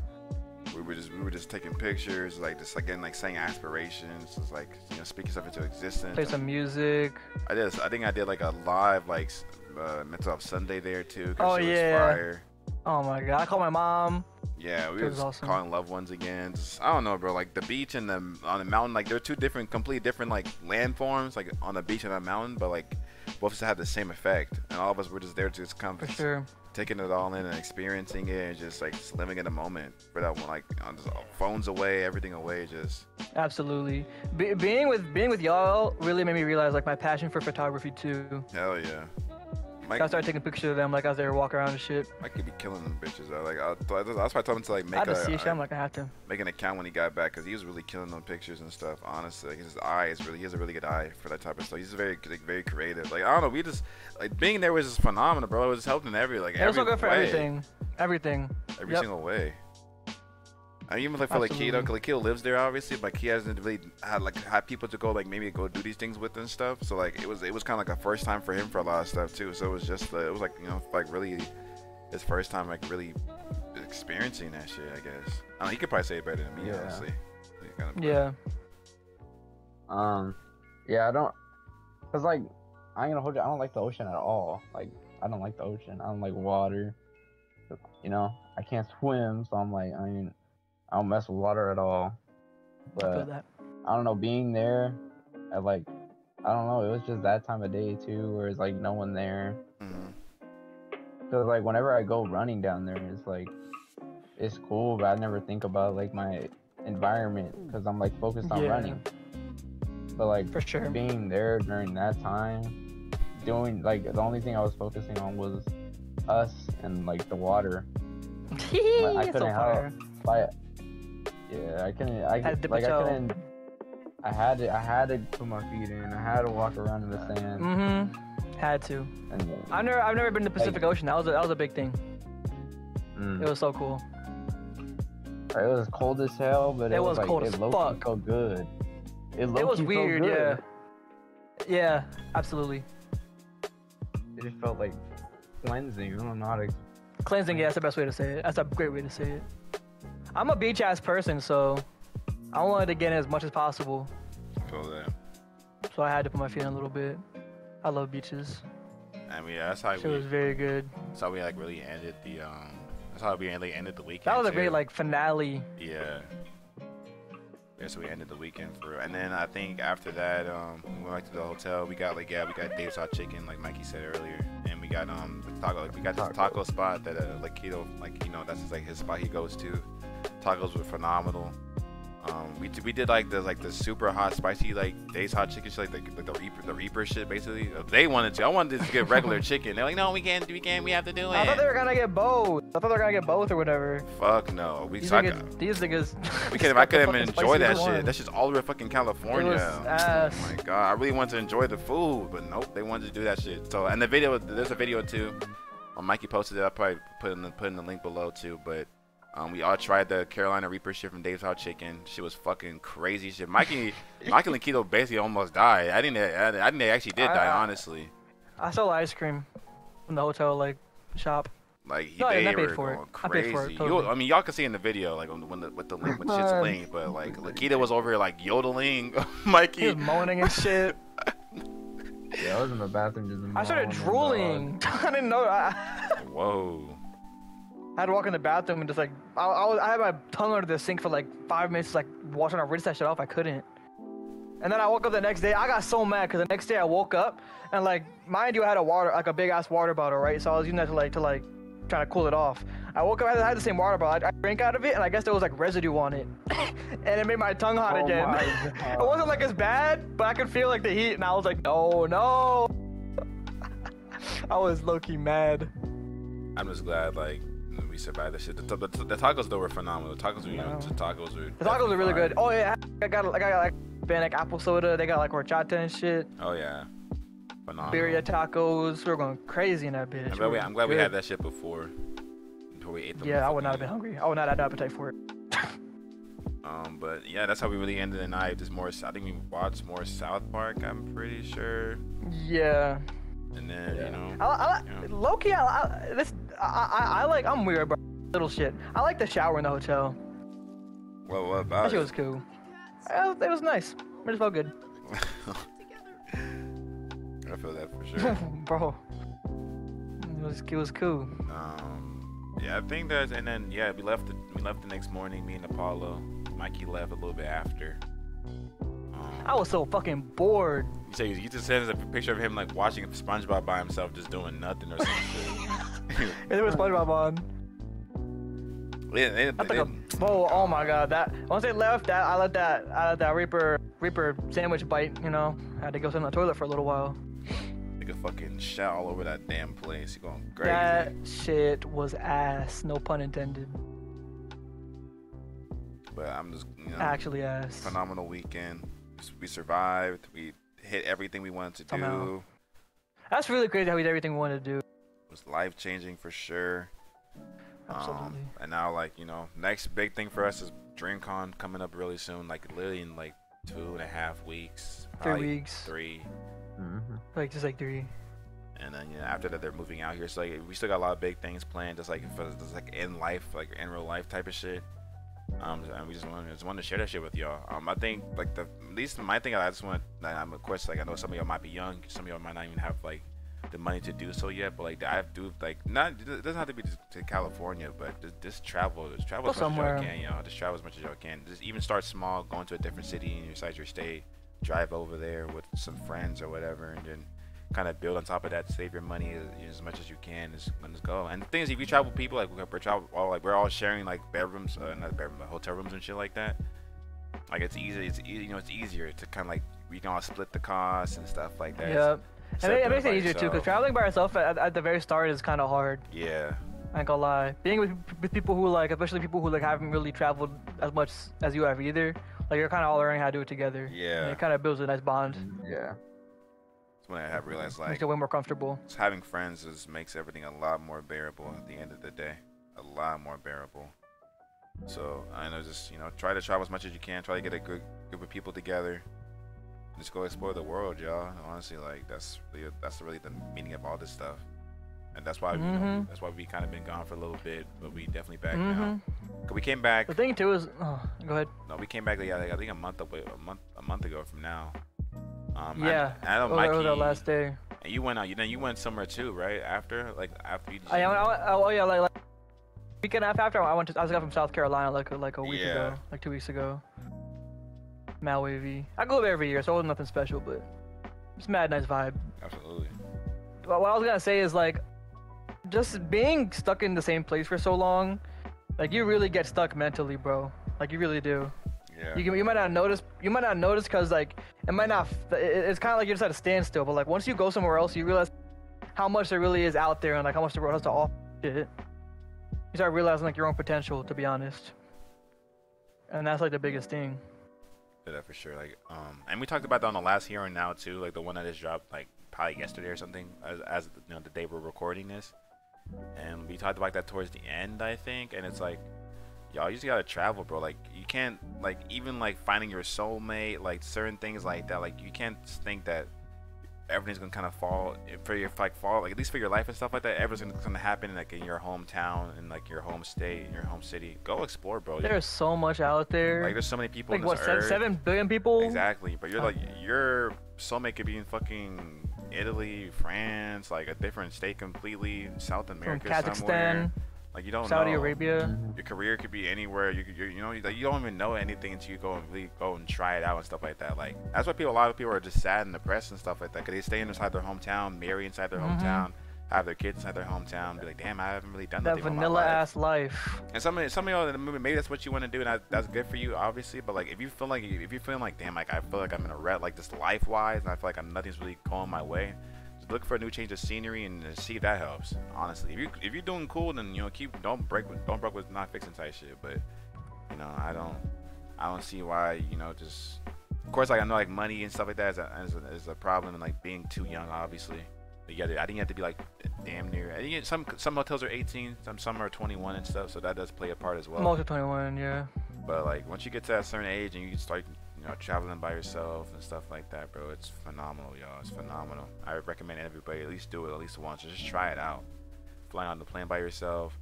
We were just we were just taking pictures, like just again like saying aspirations, just like you know speaking stuff into existence. Play some music. I did. I think I did like a live like uh, mental health Sunday there too. Oh, was yeah. Fire. Oh my god, I called my mom. Yeah, we were awesome. calling loved ones again. Just, I don't know, bro. Like the beach and the on the mountain, like they're two different, completely different like landforms. Like on the beach and on the mountain, but like both of us had the same effect, and all of us were just there to just come For sure. Taking it all in and experiencing it and just like just living in the moment without like on just phones away, everything away, just Absolutely. Be, being with being with y'all really made me realize like my passion for photography too. hell yeah. Mike, I started taking pictures of them like as they were walking around and shit. I could be killing them bitches. Though. Like I, that's why I told him to like I make had to a, see shit. I'm like, I have to. make an account when he got back because he was really killing them pictures and stuff. Honestly, like, his eye is really he has a really good eye for that type of stuff. He's very like, very creative. Like I don't know, we just like being there was just phenomenal, bro. It was helping every like It was so every good for everything. Everything. every Yep. single way. I mean, even like for like Keto, Absolutely. like Keto lives there obviously, but he hasn't really had like had people to go like maybe go do these things with and stuff. So like it was it was kind of like a first time for him for a lot of stuff too. So it was just uh, it was like you know like really his first time like really experiencing that shit. I guess. I don't know, he could probably say it better than me Yeah. honestly. Kinda- Yeah. Um, yeah, I don't, cause like, I ain't gonna hold you. I don't like the ocean at all. Like, I don't like the ocean. I don't like water. You know, I can't swim, so I'm like, I mean, I don't mess with water at all. I feel But that. I don't know, being there, at like, I don't know, it was just that time of day too, where it's like no one there. Mhm. Cause like whenever I go running down there, it's like, it's cool, but I never think about like my environment, cause I'm like focused on Yeah. running. But like For sure. being there during that time, doing like the only thing I was focusing on was us and like the water. It's so couldn't help. fire. But yeah, I couldn't. I Had to like I patrol. couldn't. I had to. I had to put my feet in. I had to walk around in the sand. Mm-hmm. Had to. Then, I've never, I've never been to the Pacific Ocean. That was, a, that was a big thing. mm. It was so cool. it was cold as hell, but it, It was, was like, cold it as low-key fuck. felt good. It, It was weird. Yeah. good. Yeah. Absolutely. It just felt like cleansing. I don't know how to. Cleansing. Yeah, that's the best way to say it. That's a great way to say it. I'm a beach ass person, so I wanted to get in as much as possible. Feel that. So I had to put my feet in a little bit. I love beaches. I mean, that's how It we. was very good. That's how we like really ended the um. That's how we really ended the weekend. That was a too. great like finale. Yeah. Yeah, so we ended the weekend for, and then I think after that, um, we went back to the hotel. We got like, yeah, we got Dave's Hot Chicken, like Mikey said earlier, and we got um the taco, like we got this Taco. taco spot that uh, like keto, like you know that's just like his spot he goes to. Tacos were phenomenal. Um, we, we did like the like the super hot spicy like Dave's hot chicken shit like the, like the reaper the reaper shit basically. Uh, They wanted to. I wanted to get regular chicken. They're like, no, we can't. We can't. We have to do it. I thought they were gonna get both. I thought they were gonna get both or whatever. Fuck no. We These so niggas, got- these niggas. we could, I couldn't even enjoy that as shit. one. That's just all over fucking California. Was. Oh my god, I really wanted to enjoy the food, but nope, they wanted to do that shit. So, and the video, there's a video too. Um, Mikey posted it. I'll probably put in the put in the link below too. But um, we all tried the Carolina Reaper shit from Dave's Hot Chicken. Shit was fucking crazy shit. Mikey, Mikey and Keto basically almost died. I didn't. I, I think they actually did die. I- honestly, I stole ice cream from the hotel like shop. like he, No, I they paid were for it. going I for it, crazy. totally. You- I mean, y'all can see in the video like when the with the link when shit's linked, but like Laquito was over here like yodeling. He Mikey. was moaning and shit. Yeah, I was in the bathroom just. I started drooling. I didn't know. I, Whoa. I had to walk in the bathroom and just like I, I, was, I had my tongue under the sink for like five minutes, like watching to rinse that shit off. I couldn't. And then I woke up the next day. I got so mad because the next day I woke up and like, mind you, I had a water, like a big ass water bottle, right? So I was using that to like, to like, trying to cool it off. I woke up, I had the same water bottle. I, I drank out of it, and I guess there was like residue on it, and it made my tongue hot Oh again. it wasn't like as bad, but I could feel like the heat, and I was like, no, no. I was low key mad. I'm just glad like we survived this shit. The, the, the tacos though were phenomenal. The tacos, were, you know, the tacos were. The tacos are really definitely good. Oh yeah, I got like I got like Hispanic apple soda. They got like horchata and shit. Oh yeah, phenomenal. Birria tacos. We were going crazy in that bitch. I'm glad, we, I'm glad we had that shit before. Before we ate them. Yeah, I would not have been hungry. I would not have had appetite for it. Um, but yeah, that's how we really ended the night. Just more. I think we watched more South Park. I'm pretty sure. Yeah. And then Yeah. you know. I, I, Yeah. Low key, I, I, this, I, I, I like. I'm weird, bro. Little shit. I like the shower in the hotel. What, what That about shit it? was cool. It was, it was nice. It just felt good, I feel that for sure. bro. It was, it was cool. Um, yeah, I think that's and then yeah, we left the, we left the next morning. Me and Apollo, Mikey left a little bit after. I was so fucking bored. You say you just sent us a picture of him like watching SpongeBob by himself, just doing nothing or something. And there was SpongeBob on. Yeah, they- I they- think, a, oh, oh my god, that once they left, that I let that, I let that Reaper, Reaper sandwich bite. You know, I had to go sit in the toilet for a little while. They could fucking shout all over that damn place. You going crazy? That shit was ass. No pun intended. But I'm just you know, Actually ass. phenomenal weekend. We survived. We hit everything we wanted to do. That's really crazy how we did everything we wanted to do. It was life changing for sure. Absolutely. Um, and now, like you know, next big thing for us is DreamCon coming up really soon. Like literally in like two and a half weeks. Three weeks. Three. Mhm. Like just like three. And then you know, after that, they're moving out here. So like, we still got a lot of big things planned, just like for just like in life, like in real life type of shit. Um, and we just want just want to share that shit with y'all. Um, I think like the at least my thing, I just want. I'm of course like I know some of y'all might be young, some of y'all might not even have like the money to do so yet. But like I have do like not it doesn't have to be to California, but just, just travel, just travel Go as much somewhere. as y'all can, you know, just travel as much as y'all can. Just even start small, go to a different city inside your size your state, drive over there with some friends or whatever, and then kind of build on top of that, save your money as, as much as you can, just, and just go. And the thing is, if you travel people, like we're travel, all like we're all sharing like bedrooms, uh, not bedroom, but hotel rooms and shit like that. Like it's easy, it's easy, you know, it's easier to kind of like we can all split the costs and stuff like that. Yep. And it, it makes it by easier too, because traveling by yourself at, at the very start is kind of hard. Yeah, I ain't gonna lie. Being with, with people who like, especially people who like haven't really traveled as much as you have either, like you're kind of all learning how to do it together. And yeah. it kind of builds a nice bond. Yeah. That's when I have realized like Makes it way more comfortable. just having friends just makes everything a lot more bearable at the end of the day. A lot more bearable. So I know just you know try to travel as much as you can. Try to get a good group of people together. Just go explore the world, y'all. Honestly, like that's really that's really the meaning of all this stuff. And that's why you know, Mhm. that's why we kind of been gone for a little bit, but we definitely back hmm now. 'Cause we came back. The thing too is, oh, go ahead. No, we came back. Yeah, like, I think a month away, a month a month ago from now. Um, Yeah. I, I know Mikey. was our last day. And you went out. You then you went somewhere too, right? After, like after you. I, I, I, oh yeah, like, like weekend after, after I went to, I was got from South Carolina like a- like a week Yeah. ago, like two weeks ago. Mal Wavy. I go there every year, so it wasn't nothing special, but it's mad nice vibe. Absolutely. But what I was gonna say is like, just being stuck in the same place for so long, like you really get stuck mentally, bro. Like you really do. Yeah. You, can- you might not notice. You might not notice because like it might not. f- it- It's kind of like you're just at a standstill. But like once you go somewhere else, you realize how much there really is out there and like how much the world has to offer. Shit. You start realizing like your own potential, to be honest. And that's like the biggest thing. Yeah, for sure. Like, um, and we talked about that on the last hearing now too, like the one that just dropped like probably yesterday or something, as, as you know the day we're recording this. And we talked about that towards the end, I think. And it's like, y'all, you just gotta travel, bro. Like, you can't like even like finding your soulmate, like certain things like that. Like, you can't think that everything's gonna kind of fall eh, for your like fall like at least for your life and stuff like that. Everything's gonna happen like in your hometown, in like your home state, your home city. Go explore, bro. There's so much out there. like, there's so many people. like what? Seven, seven billion people. Exactly, but you're Oh. like your soulmate could be in fucking Italy, France, like a different state completely, South From America Kazakhstan. somewhere. Like you don't Saudi know. Arabia. Your career could be anywhere. You could, you, you know, like you don't even know anything until you go and really go and try it out and stuff like that. Like that's why people, a lot of people are just sad and depressed and stuff like that because they stay inside their hometown, marry inside their Mhm. hometown, have their kids inside their hometown, be like, damn, I haven't really done That nothing with my vanilla life. ass life. And some of some of y'all in the movie, maybe that's what you want to do, and that, that's good for you, obviously. But like, if you feel like if you're feeling like, damn, like I feel like I'm in a rut, like just life wise, and I feel like I'm, nothing's really going my way, look for a new change of scenery and uh, see if that helps. Honestly, if you if you're doing cool, then you know keep don't break with don't break with not fixing type shit. But you know, I don't I don't see why you know just. Of course, like I know like money and stuff like that is a, is a, is a problem, and like being too young, obviously. But yeah, I think you have to be like damn near. I think some some hotels are 18, some some are 21 and stuff, so that does play a part as well. Most of 21, yeah. But like once you get to that certain age and you start, you know, traveling by yourself and stuff like that, bro, it's phenomenal, y'all. It's phenomenal. I recommend everybody at least do it at least once. Just try it out. Flying on the plane by yourself,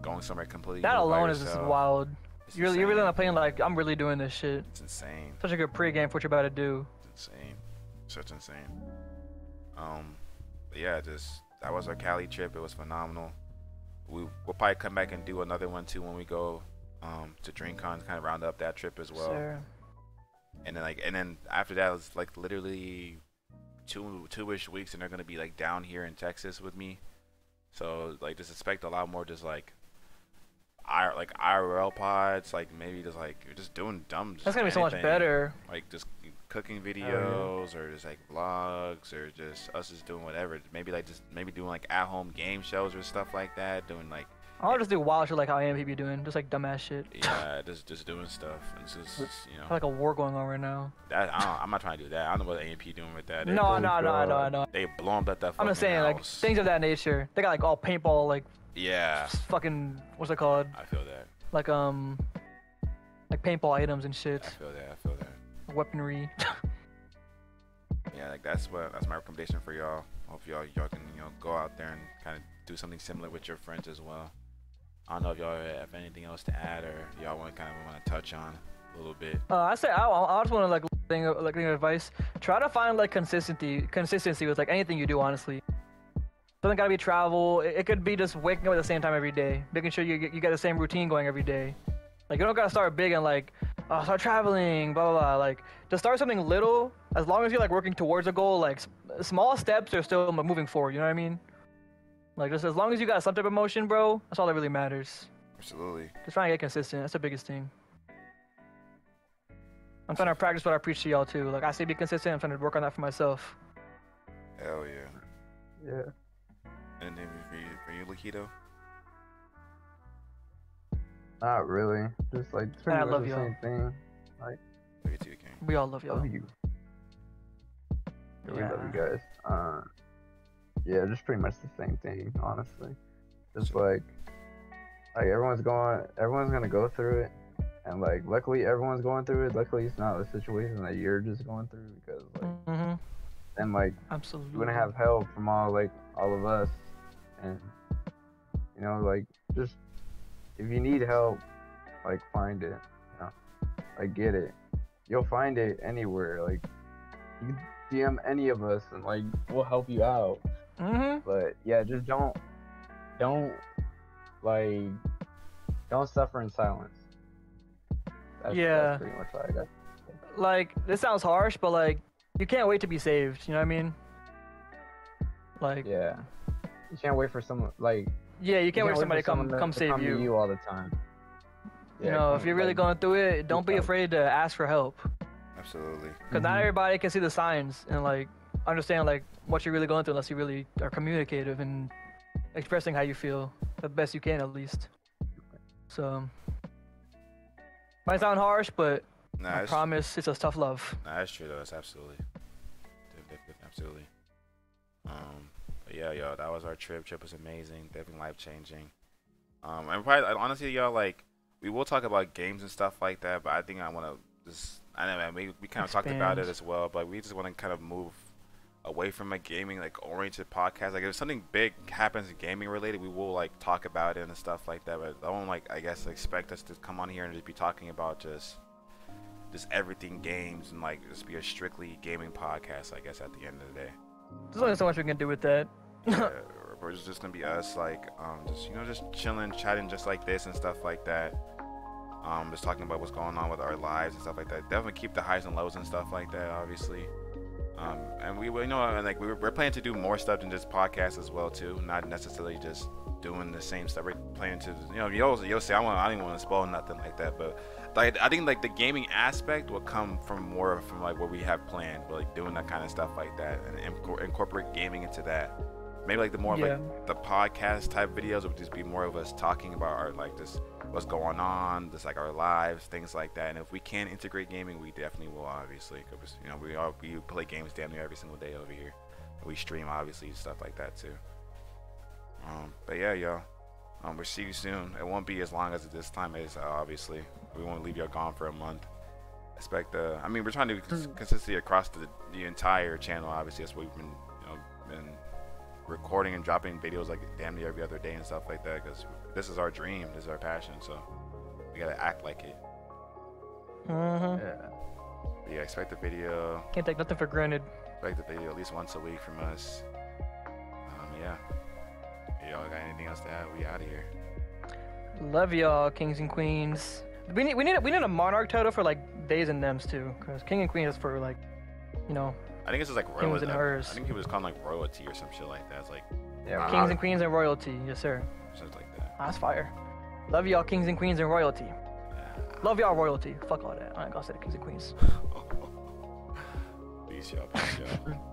going somewhere completely. That alone is just wild. It's You're, you're really insane. not playing like I'm really doing this shit. It's insane. Such a good pregame for what you're about to do. It's insane. Such insane. Um, but yeah, just that was our Cali trip. It was phenomenal. We we'll probably come back and do another one too when we go um to DreamCon, kind of round up that trip as well. Sir. And then like and then after that it's like literally two two ish weeks, and they're gonna be like down here in Texas with me. So like just expect a lot more just like. I, like IRL pods, like maybe just like you're just doing dumb. That's gonna be so much better. like just cooking yeah. videos or just like vlogs or just us just doing whatever. Maybe like just maybe doing like at home game shows or stuff like that. Doing like I'll just do wild shit like how AMP be doing, just like dumbass shit. yeah, just just doing stuff. It's just you know like a war going on right now. that I I'm not trying to do that. I don't know what AMP doing with that. They, No, no, no, no, I know, I God. know. they blown up that. I'm just saying, like things of that nature. They got like all paintball, like Yeah, fucking what's it called? I feel that. Like um, like paintball items and shit, I feel that. I feel that. weaponry. Yeah, like that's what that's my recommendation for y'all. Hope y'all y'all can you know go out there and kind of do something similar with your friends as well. I don't know if y'all have anything else to add or y'all want to kind of want to touch on a little bit. Uh, I say I, I just want to like thing like advice. Try to find like consistency consistency with like anything you do. Honestly, doesn't gotta be travel. It, it could be just waking up at the same time every day, making sure you you get the same routine going every day. Like you don't gotta start big and like oh, start traveling, blah blah blah. Like just start something little. As long as you're like working towards a goal, like small steps are still moving forward. You know what I mean? Like just as long as you got some type of motion, bro, that's all that really matters. Absolutely. Just trying to get consistent. That's the biggest thing. I'm trying to practice what I preach to y'all too. Like I say, be consistent. I'm trying to work on that for myself. Hell yeah. Yeah. And then for you, for you Laquito? Not really. Just like it's pretty I much love the y'all. same thing. Look at you, King. We all love y'all. Love you. Yeah, we love you guys. Uh, yeah, just pretty much the same thing, honestly. Just like, like everyone's going, everyone's gonna go through it, and like, luckily everyone's going through it. Luckily, it's not a situation that you're just going through because like, Mm-hmm. then like Absolutely. you're gonna have help from all like all of us, and you know, like just if you need help, like find it, you know, like get it. You'll find it anywhere. Like you can DM any of us, and like we'll help you out. Mm-hmm. But yeah, just don't, don't like, don't suffer in silence. That's, Yeah. That's pretty much what I got. Like this sounds harsh, but like you can't wait to be saved. You know what I mean? Like yeah, Yeah. You can't wait for someone like Yeah, you can't wait for somebody to come someone come save come to you. you all the time. You know, if you're really like, going through it, don't be afraid to ask for help. Absolutely. Because not Mhm. everybody can see the signs and like understand like what you're really going through unless you really are communicative and expressing how you feel the best you can at least. So might sound harsh, but Nah, I it's, promise it's a tough love. nah, that's true though. It's absolutely, absolutely. Um, but yeah, yo, that was our trip. Trip was amazing. Definitely life changing. Um, and probably honestly, y'all like we will talk about games and stuff like that, but I think I want to just I know man, we we kind of talked about it as well, but we just want to kind of move away from a gaming like oriented podcast. Like if something big happens gaming related, we will like talk about it and stuff like that. But I don't like I guess expect us to come on here and just be talking about just just everything games and like just be a strictly gaming podcast. I guess at the end of the day. There's only so much we can do with that. Yeah, it's just gonna be us, like, um, just you know, just chilling, chatting, just like this and stuff like that. Um, just talking about what's going on with our lives and stuff like that. Definitely keep the highs and lows and stuff like that, obviously. Um, and we, we know, and like we were, we're planning to do more stuff than just podcasts as well too. Not necessarily just doing the same stuff. We're planning to, you know, you'll you'll I want, I didn't want to spoil nothing like that, but like I think like the gaming aspect will come from more from like what we have planned, but like doing that kind of stuff like that, and inco- incorporate gaming into that. Maybe like the more Yeah. like the podcast type videos would just be more of us talking about our like just what's going on, just like our lives, things like that. And if we can integrate gaming, we definitely will. Obviously, because you know we all we play games damn near every single day over here. We stream obviously stuff like that too. Um, but yeah, y'all. Um, we'll see you soon. It won't be as long as this time is, uh, obviously. We won't leave y'all gone for a month. Expect uh, I mean, we're trying to do cons- Mm. consistency across the the entire channel. Obviously, that's what we've been, you know, been recording and dropping videos like damn near every other day and stuff like that. Because this is our dream, this is our passion. So we gotta act like it. Mm-hmm. Yeah. But yeah, expect the video. Can't take nothing for granted. Expect the video at least once a week from us. Um, yeah. Y'all got anything else to add? We out of here. Love y'all, kings and queens. We need we need we need a monarch title for like days and thems too, cause king and queen is for like, you know, I think it's just like Kings royalty. and I think he was calling like royalty or some shit like that. It's like Yeah. Uh, kings and queens and royalty. Yes, sir. something like that. That's fire. Love y'all, kings and queens and royalty. Yeah. Love y'all, royalty. Fuck all that. I ain't gonna say the kings and queens. Peace, y'all. Peace, y'all.